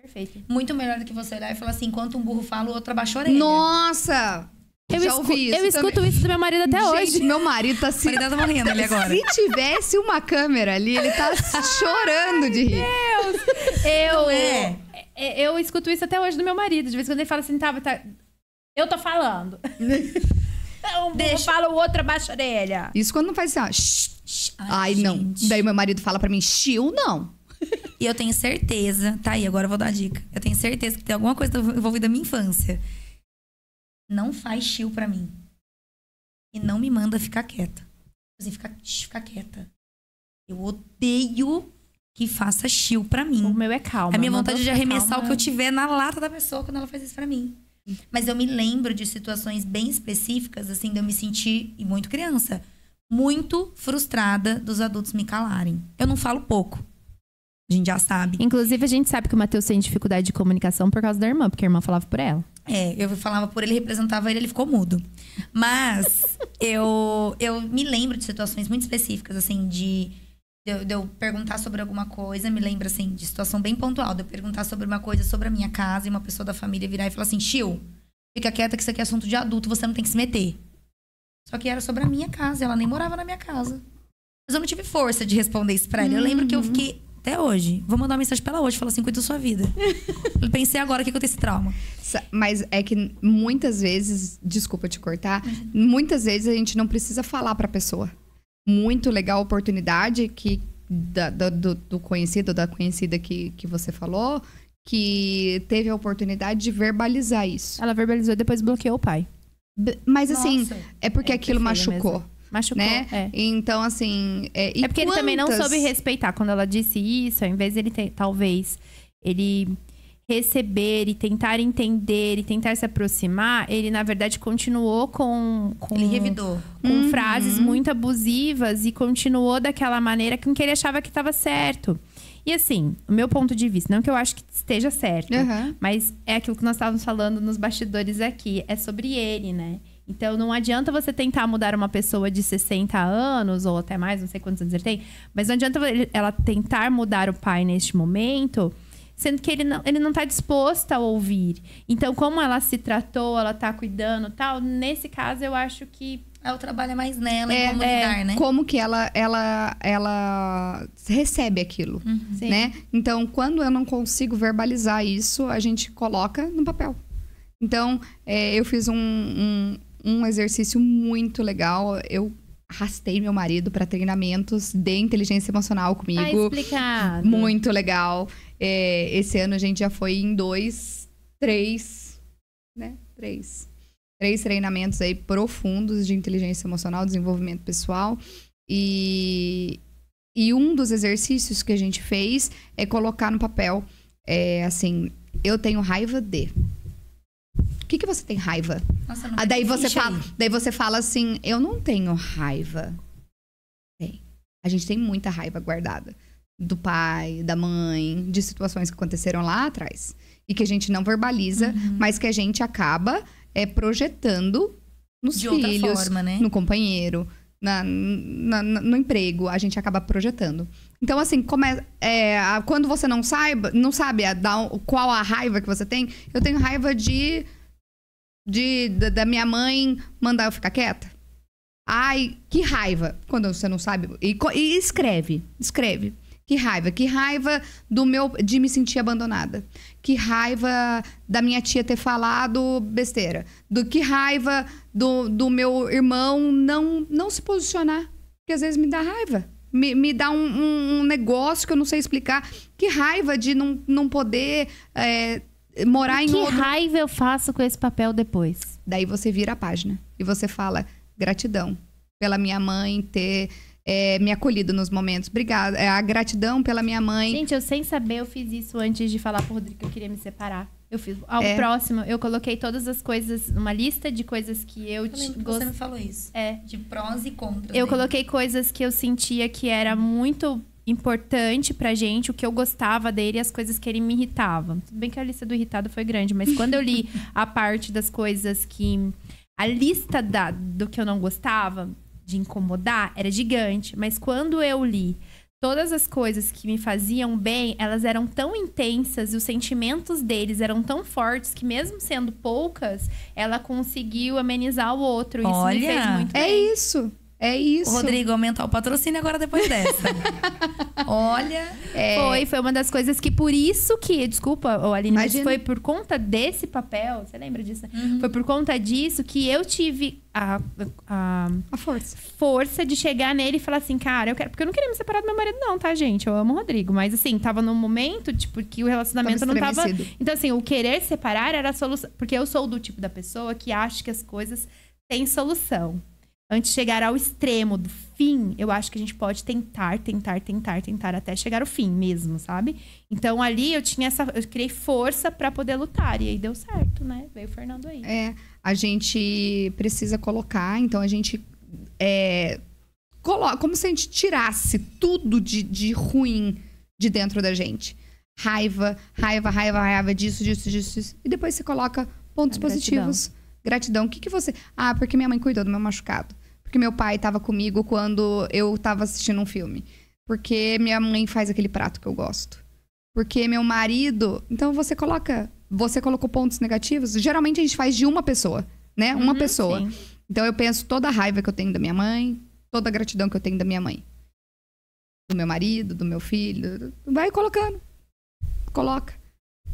Perfeito. Muito melhor do que você olhar e falar assim, enquanto um burro fala, o outro abaixa a orelha. Nossa! Eu, Já ouvi isso eu escuto também. isso do meu marido até Gente, hoje. meu marido tá se. tá morrendo ali agora. Se tivesse uma câmera ali, ele tá chorando de rir. Eu, é? é, eu escuto isso até hoje do meu marido. De vez em quando ele fala assim, tá, tá eu tô falando. um Deixa. fala, o outro abaixa a orelha. Isso quando não faz assim, ó. shh, shh. Ai, Ai, não. Daí meu marido fala pra mim, chiu, não. E eu tenho certeza, tá aí, agora eu vou dar a dica. Eu tenho certeza que tem alguma coisa envolvida na minha infância. Não faz chill pra mim. E não me manda ficar quieta. Assim, fica, shh, fica quieta. Eu odeio que faça chill pra mim. O meu é calma. a minha vontade de ficar arremessar calma. o que eu tiver na lata da pessoa quando ela faz isso pra mim. Mas eu me lembro de situações bem específicas, assim, de eu me sentir, e muito criança, muito frustrada dos adultos me calarem. Eu não falo pouco. A gente já sabe. Inclusive, a gente sabe que o Matheus tem dificuldade de comunicação por causa da irmã, porque a irmã falava por ela. É, eu falava por ele, representava ele, ele ficou mudo. Mas eu, eu me lembro de situações muito específicas, assim, de, de, eu, de eu perguntar sobre alguma coisa, me lembro, assim, de situação bem pontual, de eu perguntar sobre uma coisa sobre a minha casa e uma pessoa da família virar e falar assim: Chiu, fica quieta que isso aqui é assunto de adulto, você não tem que se meter. Só que era sobre a minha casa, ela nem morava na minha casa. Mas eu não tive força de responder isso pra ela. Eu lembro que eu fiquei. Até hoje. Vou mandar uma mensagem pra ela hoje. Falar assim, cuida da sua vida. eu pensei agora que eu tenho esse trauma. Mas é que muitas vezes, desculpa te cortar, muitas vezes a gente não precisa falar pra pessoa. Muito legal a oportunidade que da- da- do, do conhecido, da conhecida que, que você falou, que teve a oportunidade de verbalizar isso. Ela verbalizou e depois bloqueou o pai. Mas assim, Nossa. é porque É, aquilo machucou, mesmo. Machucou. né? É. Então, assim. É, e É porque ele também não quantas- soube respeitar. Quando ela disse isso, ao invés dele ter, talvez ele receber e tentar entender e tentar se aproximar, ele na verdade continuou com, com, Ele revidou. com Uhum. frases muito abusivas e continuou daquela maneira com que ele achava que estava certo. E assim, o meu ponto de vista, não que eu acho que esteja certo, Aham. mas é aquilo que nós estávamos falando nos bastidores aqui, é sobre ele, né? Então não adianta você tentar mudar uma pessoa de 60 anos ou até mais, não sei quantos anos ele tem, mas não adianta ela tentar mudar o pai neste momento, sendo que ele não, ele não tá disposto a ouvir. Então, como ela se tratou, ela tá cuidando, tal, nesse caso eu acho que É, o trabalho mais nela, É, em como é, lidar, né? Como que ela, ela, ela recebe aquilo, Sim. né? Então, quando eu não consigo verbalizar isso, a gente coloca no papel. Então, é, eu fiz um, um, um exercício muito legal. Eu arrastei meu marido para treinamentos de inteligência emocional tá comigo. explicado. Muito legal. É, esse ano a gente já foi em dois, três, né? Três. Três treinamentos aí profundos de inteligência emocional, desenvolvimento pessoal. E, e um dos exercícios que a gente fez é colocar no papel, é, assim, eu tenho raiva de. O que, que você tem raiva? Nossa, não Ah, daí você fala, aí. daí você fala assim, eu não tenho raiva. Tem. A gente tem muita raiva guardada do pai, da mãe, de situações que aconteceram lá atrás e que a gente não verbaliza, Uhum. mas que a gente acaba é, projetando nos De outra filhos, forma, né? no companheiro, na- na- no emprego, a gente acaba projetando. Então, assim, é, a- quando você não saiba, não sabe a, da- qual a raiva que você tem, eu tenho raiva de, de da, da minha mãe mandar eu ficar quieta. Ai, que raiva. Quando você não sabe. E, e escreve. Escreve. Que raiva, que raiva do meu de me sentir abandonada. Que raiva da minha tia ter falado besteira. Do que raiva do, do meu irmão não não se posicionar, porque às vezes me dá raiva. Me, me dá um, um, um negócio que eu não sei explicar. Que raiva de não, não poder é, morar em que outro. Que raiva eu faço com esse papel depois? Daí você vira a página e você fala gratidão pela minha mãe ter é, me acolhido nos momentos. Obrigada. É, a gratidão pela minha mãe. Gente, eu sem saber, eu fiz isso antes de falar pro Rodrigo que eu queria me separar. Eu fiz. Ao é. próximo, eu coloquei todas as coisas, uma lista de coisas que eu, eu gost... Você me falou isso. É. De prós e contras. Eu coloquei coisas que eu sentia que era muito importante pra gente, o que eu gostava dele e as coisas que ele me irritava. Tudo bem que a lista do irritado foi grande, mas quando eu li a parte das coisas que. A lista da, do que eu não gostava, de incomodar era gigante. Mas quando eu li todas as coisas que me faziam bem, elas eram tão intensas e os sentimentos deles eram tão fortes que, mesmo sendo poucas, ela conseguiu amenizar o outro. Isso Olha, me fez muito é bem. isso. É isso. O Rodrigo aumentar o patrocínio agora depois dessa. Olha. É... Foi, foi uma das coisas que por isso que, desculpa, Aline, Imagina. mas foi por conta desse papel, você lembra disso? Uhum. Foi por conta disso que eu tive a, a, a, força. força de chegar nele e falar assim, cara, eu quero. Porque eu não queria me separar do meu marido, não, tá, gente? Eu amo o Rodrigo. Mas assim, tava num momento, tipo, que o relacionamento tava não tava. Então, assim, o querer separar era a solução. Porque eu sou do tipo da pessoa que acha que as coisas têm solução antes de chegar ao extremo do fim, eu acho que a gente pode tentar, tentar, tentar, tentar até chegar ao fim mesmo, sabe? Então ali eu tinha essa, eu criei força para poder lutar e aí deu certo, né? Veio o Fernando aí. É, a gente precisa colocar, então a gente é, coloca como se a gente tirasse tudo de, de ruim de dentro da gente. Raiva, raiva, raiva, raiva disso, disso, disso, disso. E depois você coloca pontos positivos. Gratidão. O que, que você. Ah, porque minha mãe cuidou do meu machucado. Porque meu pai estava comigo quando eu estava assistindo um filme. Porque minha mãe faz aquele prato que eu gosto. Porque meu marido. Então você coloca. Você colocou pontos negativos. Geralmente a gente faz de uma pessoa, né? Uma uhum, pessoa. Sim. Então eu penso toda a raiva que eu tenho da minha mãe, toda a gratidão que eu tenho da minha mãe. Do meu marido, do meu filho. Vai colocando. Coloca.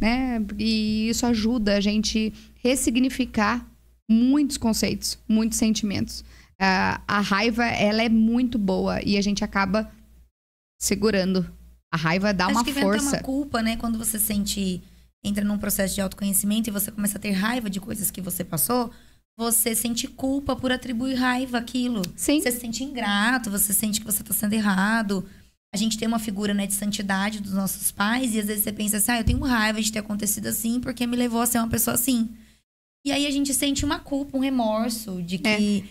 Né? E isso ajuda a gente ressignificar muitos conceitos, muitos sentimentos a, a raiva, ela é muito boa e a gente acaba segurando. A raiva dá Acho uma que força. uma culpa, né? Quando você sente entra num processo de autoconhecimento e você começa a ter raiva de coisas que você passou, você sente culpa por atribuir raiva àquilo. Sim. Você se sente ingrato, você sente que você está sendo errado. A gente tem uma figura né, de santidade dos nossos pais e às vezes você pensa assim, ah, eu tenho raiva de ter acontecido assim porque me levou a ser uma pessoa assim. E aí a gente sente uma culpa, um remorso de que é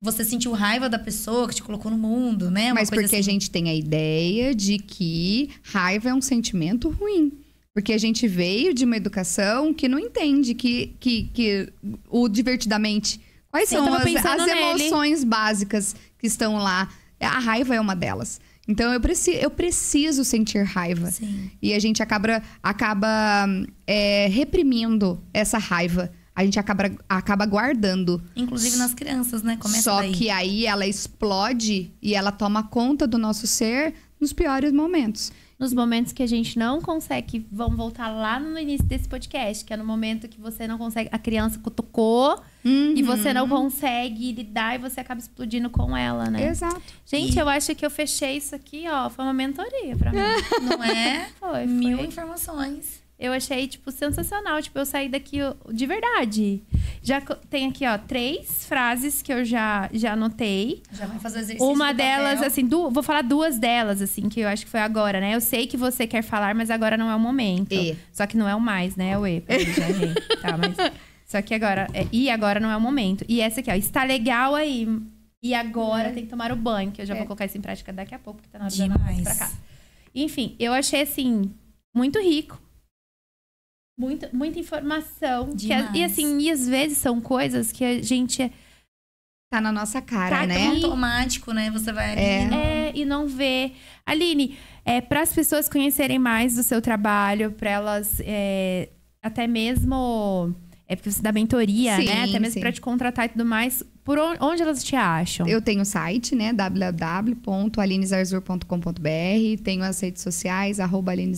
você sentiu raiva da pessoa que te colocou no mundo, né? Uma Mas porque assim. a gente tem a ideia de que raiva é um sentimento ruim. Porque a gente veio de uma educação que não entende que, que, que o divertidamente. Quais são as, as emoções básicas que estão lá? A raiva é uma delas. Então eu, preci eu preciso sentir raiva. Sim. E a gente acaba, acaba é, reprimindo essa raiva a gente acaba, acaba guardando. Inclusive nas crianças, né? Começa Só daí. que aí ela explode e ela toma conta do nosso ser nos piores momentos. Nos momentos que a gente não consegue, vamos voltar lá no início desse podcast, que é no momento que você não consegue, a criança cutucou uhum. e você não consegue lidar e você acaba explodindo com ela, né? Exato. Gente, e... eu acho que eu fechei isso aqui, ó, foi uma mentoria pra mim. não é? Foi, foi. Mil informações eu achei, tipo, sensacional. Tipo, eu saí daqui de verdade. Já tem aqui, ó, três frases que eu já, já anotei. Já vai fazer o exercício. Uma delas, papel. assim, du vou falar duas delas, assim, que eu acho que foi agora, né? Eu sei que você quer falar, mas agora não é o momento. E. Só que não é o mais, né? É o E. Já tá, mas. Só que agora. É, e agora não é o momento. E essa aqui, ó. Está legal aí. E agora é. tem que tomar o banho, que eu já é. vou colocar isso em prática daqui a pouco, porque tá na hora de pra cá. Enfim, eu achei assim, muito rico Muita, muita informação. Que, e assim, e às vezes são coisas que a gente. Tá na nossa cara, tá né? automático, né? Você vai ali. É, é e não vê. Aline, é, para as pessoas conhecerem mais do seu trabalho, para elas é, até mesmo É porque você dá mentoria, sim, né? Até mesmo para te contratar e tudo mais. Por onde elas te acham? Eu tenho o site, né? www.alinezarzur.com.br. Tenho as redes sociais, arroba Aline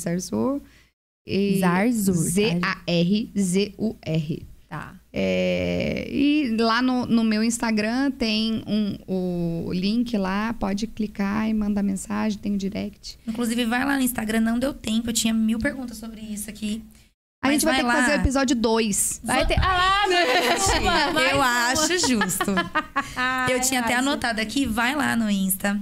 Zarzur. Zarzur. Z-A-R-Z-U-R. Tá. É, e lá no, no, meu Instagram tem um, o link lá, pode clicar e mandar mensagem, tem o direct. Inclusive, vai lá no Instagram, não deu tempo, eu tinha mil perguntas sobre isso aqui. A gente vai, vai ter lá. que fazer o episódio 2. Vai ter. Ah, lá, Eu uma. acho justo. eu tinha até anotado aqui, vai lá no Insta.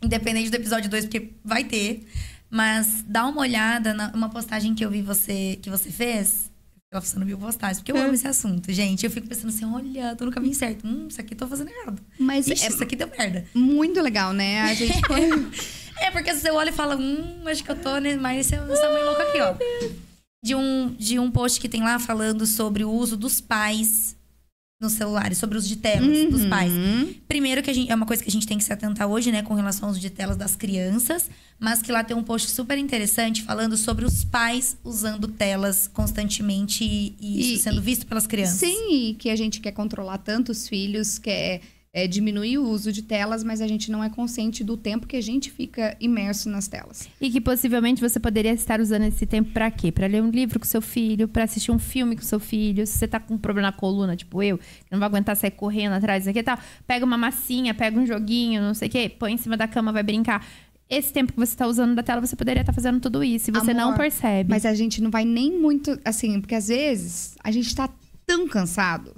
Independente do episódio 2, porque vai ter. Mas dá uma olhada numa postagem que eu vi você que você fez. Eu fazendo mil postagens, porque eu amo esse assunto, gente. Eu fico pensando assim, olha, tô no caminho certo. Hum, isso aqui tô fazendo errado. Mas Ixi, é, isso aqui deu merda. Muito legal, né? A gente. é, porque você olha e fala, hum, acho que eu tô mais essa mãe louca aqui, ó de um, de um post que tem lá falando sobre o uso dos pais nos celulares, sobre os de telas uhum. dos pais. Primeiro que a gente, é uma coisa que a gente tem que se atentar hoje, né, com relação aos de telas das crianças, mas que lá tem um post super interessante falando sobre os pais usando telas constantemente e, e isso sendo visto pelas crianças. Sim, que a gente quer controlar tanto os filhos, quer é, diminuir o uso de telas, mas a gente não é consciente do tempo que a gente fica imerso nas telas. E que possivelmente você poderia estar usando esse tempo para quê? Para ler um livro com seu filho, para assistir um filme com seu filho. Se você tá com um problema na coluna, tipo eu, que não vai aguentar sair correndo atrás daqui e tal, pega uma massinha, pega um joguinho, não sei o quê, põe em cima da cama, vai brincar esse tempo que você está usando da tela, você poderia estar tá fazendo tudo isso. E você Amor, não percebe. Mas a gente não vai nem muito. Assim, porque às vezes a gente está tão cansado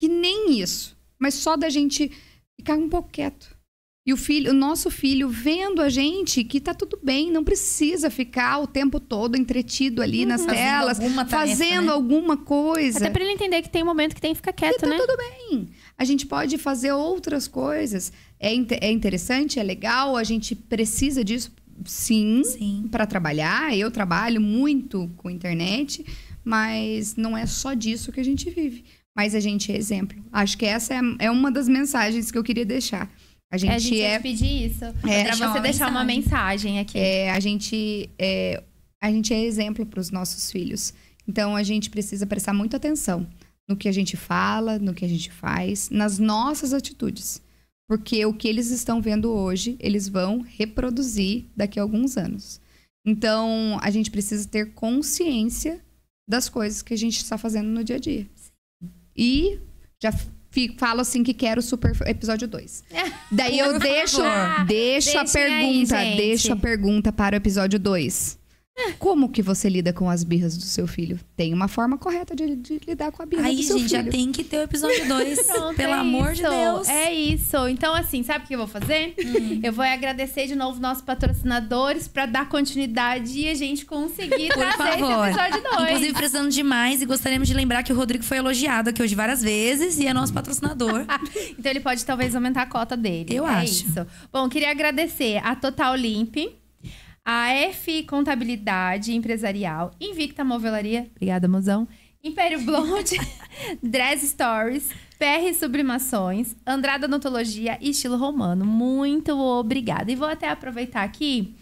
que nem isso. Mas só da gente ficar um pouco quieto. E o filho, o nosso filho vendo a gente que tá tudo bem, não precisa ficar o tempo todo entretido ali uhum. nas fazendo telas, alguma tarefa, fazendo né? alguma coisa. Até para ele entender que tem um momento que tem que ficar quieto, tá né? tudo bem. A gente pode fazer outras coisas. É, é interessante, é legal, a gente precisa disso, sim, sim. para trabalhar. Eu trabalho muito com internet, mas não é só disso que a gente vive mas a gente é exemplo. Acho que essa é, é uma das mensagens que eu queria deixar. A gente, é, a gente é. pedir isso. É, pra você deixar uma mensagem aqui. É, a gente é, a gente é exemplo para os nossos filhos. Então a gente precisa prestar muita atenção no que a gente fala, no que a gente faz, nas nossas atitudes. Porque o que eles estão vendo hoje, eles vão reproduzir daqui a alguns anos. Então, a gente precisa ter consciência das coisas que a gente está fazendo no dia a dia. E já fico, falo assim que quero super episódio 2. Daí eu deixo, deixo a pergunta, aí, deixo a pergunta para o episódio 2. Como que você lida com as birras do seu filho? Tem uma forma correta de, de lidar com a birra Aí, do seu gente, filho. já tem que ter o episódio 2. pelo é amor isso, de Deus. É isso. Então, assim, sabe o que eu vou fazer? Hum. Eu vou agradecer de novo nossos patrocinadores para dar continuidade e a gente conseguir Por trazer favor. esse episódio 2. Inclusive, precisando demais e gostaríamos de lembrar que o Rodrigo foi elogiado aqui hoje várias vezes e é nosso patrocinador. então, ele pode talvez aumentar a cota dele. Eu é acho. Isso. Bom, queria agradecer a Total Limp a F Contabilidade Empresarial, Invicta Movelaria, obrigada, mozão, Império Blonde, Dress Stories, PR Sublimações, Andrada Odontologia e Estilo Romano. Muito obrigada. E vou até aproveitar aqui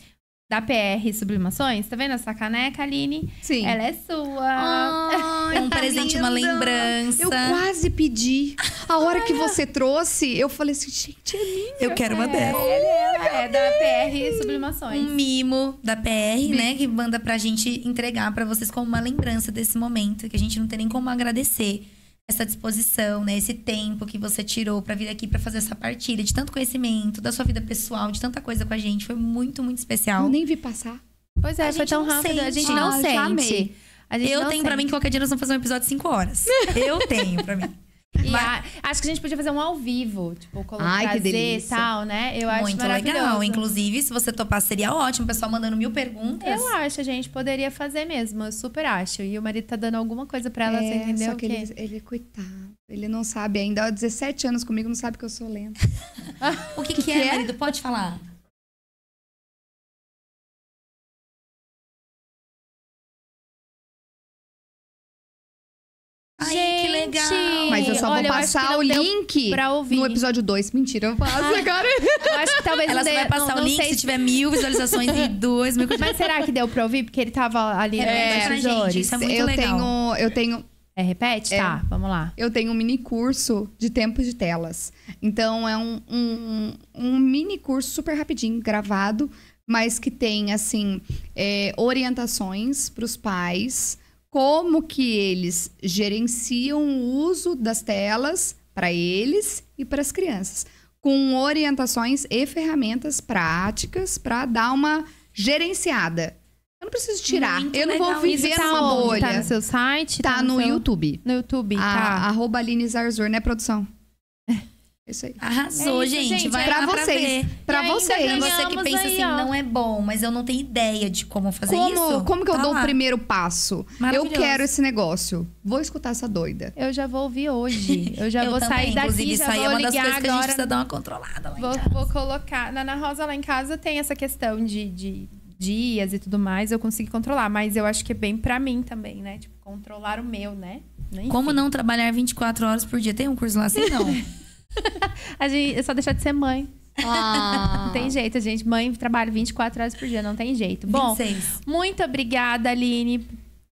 da PR Sublimações. Tá vendo essa caneca, Aline? Sim. Ela é sua. um presente, uma lembrança. Eu quase pedi. A hora que você trouxe, eu falei assim, gente, é minha. Eu quero uma é, dessa. É, é da PR Sublimações. Um mimo da PR, né? Que manda pra gente entregar pra vocês como uma lembrança desse momento. Que a gente não tem nem como agradecer essa disposição, né? Esse tempo que você tirou para vir aqui para fazer essa partilha de tanto conhecimento, da sua vida pessoal, de tanta coisa com a gente. Foi muito, muito especial. Eu nem vi passar. Pois é, a foi tão rápido. Sente. A gente não ah, sente. A gente eu não tenho para mim que qualquer dia nós vamos fazer um episódio de 5 horas. eu tenho para mim. E a, acho que a gente podia fazer um ao vivo, tipo, colocar Ai, e tal, né? Eu acho Muito legal. Inclusive, se você topar, seria ótimo. O pessoal mandando mil perguntas. Eu acho, a gente poderia fazer mesmo. Eu super acho. E o marido tá dando alguma coisa pra ela, é, você entendeu? Só que ele, ele, coitado. Ele não sabe ainda. Há 17 anos comigo, não sabe que eu sou lenta. o que, que, que, é, é, marido? Pode falar. Ai, que legal. Mas eu só Olha, vou passar o link no episódio 2. Mentira, eu faço ah, agora. Eu acho que talvez Ela só vai passar não, o link se, se tiver mil visualizações e dois mil Mas será que deu pra ouvir? Porque ele tava ali é, no bastidores. Gente, isso é muito eu legal. Tenho, eu tenho É, repete? É. Tá, vamos lá. Eu tenho um mini curso de tempo de telas. Então, é um, um, um mini curso super rapidinho, gravado, mas que tem, assim, é, orientações para os pais, como que eles gerenciam o uso das telas para eles e para as crianças. Com orientações e ferramentas práticas para dar uma gerenciada. Eu não preciso tirar. Muito eu não vou legal. viver Isso tá numa onde? bolha. Tá no seu site? Tá no seu- YouTube. No YouTube, A, tá. arroba Aline Zarzur, né, produção? É isso aí. Arrasou, É isso, gente. gente. Vai Pra lá pra vocês. Pra ainda vocês. Pra você que pensa aí, assim, ó. não é bom, mas eu não tenho ideia de como fazer Como, isso. como que eu Tá dou lá. o primeiro passo? Eu quero esse negócio. Vou escutar essa doida. Eu já vou ouvir hoje. Eu já Eu vou também, sair daqui, inclusive, já isso aí vou é uma das coisas que a gente agora. precisa dar uma controlada lá em Vou, casa. vou colocar. Na Ana Rosa lá em casa tem essa questão de, de dias e tudo mais. Eu consigo controlar, mas eu acho que é bem pra mim também, né? Tipo, controlar o meu, né? Enfim. Como não trabalhar 24 horas por dia? Tem um curso lá assim? Não. A gente, é só deixar de ser mãe. Ah. Não tem jeito, gente. Mãe trabalha 24 horas por dia, não tem jeito. Bom, 26. muito obrigada, Aline.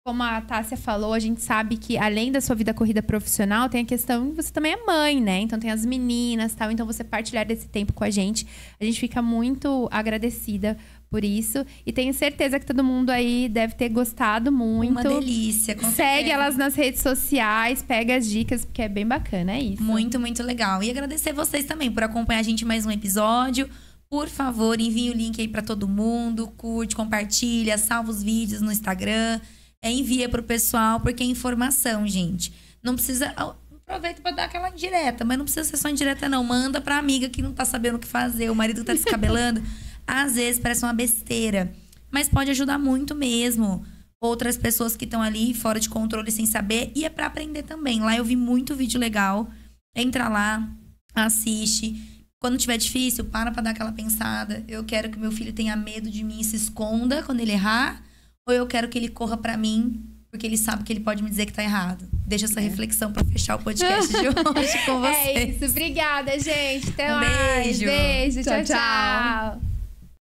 Como a Tássia falou, a gente sabe que além da sua vida corrida profissional, tem a questão você também é mãe, né? Então tem as meninas e tal. Então você partilhar desse tempo com a gente. A gente fica muito agradecida por isso. E tenho certeza que todo mundo aí deve ter gostado muito. Uma delícia. com Segue elas nas redes sociais, pega as dicas, porque é bem bacana, é isso. Muito, muito legal. E agradecer vocês também por acompanhar a gente mais um episódio. Por favor, envie o link aí pra todo mundo, curte, compartilha, salva os vídeos no Instagram, é, envia pro pessoal, porque é informação, gente. Não precisa. Aproveita pra dar aquela indireta, mas não precisa ser só indireta, não. Manda pra amiga que não tá sabendo o que fazer, o marido tá descabelando. Às vezes parece uma besteira, mas pode ajudar muito mesmo. Outras pessoas que estão ali fora de controle sem saber, e é pra aprender também. Lá eu vi muito vídeo legal. Entra lá, assiste. Quando tiver difícil, para pra dar aquela pensada. Eu quero que meu filho tenha medo de mim e se esconda quando ele errar, ou eu quero que ele corra pra mim, porque ele sabe que ele pode me dizer que tá errado. Deixa essa reflexão pra fechar o podcast de hoje com É vocês. isso. Obrigada, gente. Até Um mais. beijo. Beijo. Tchau. tchau. tchau.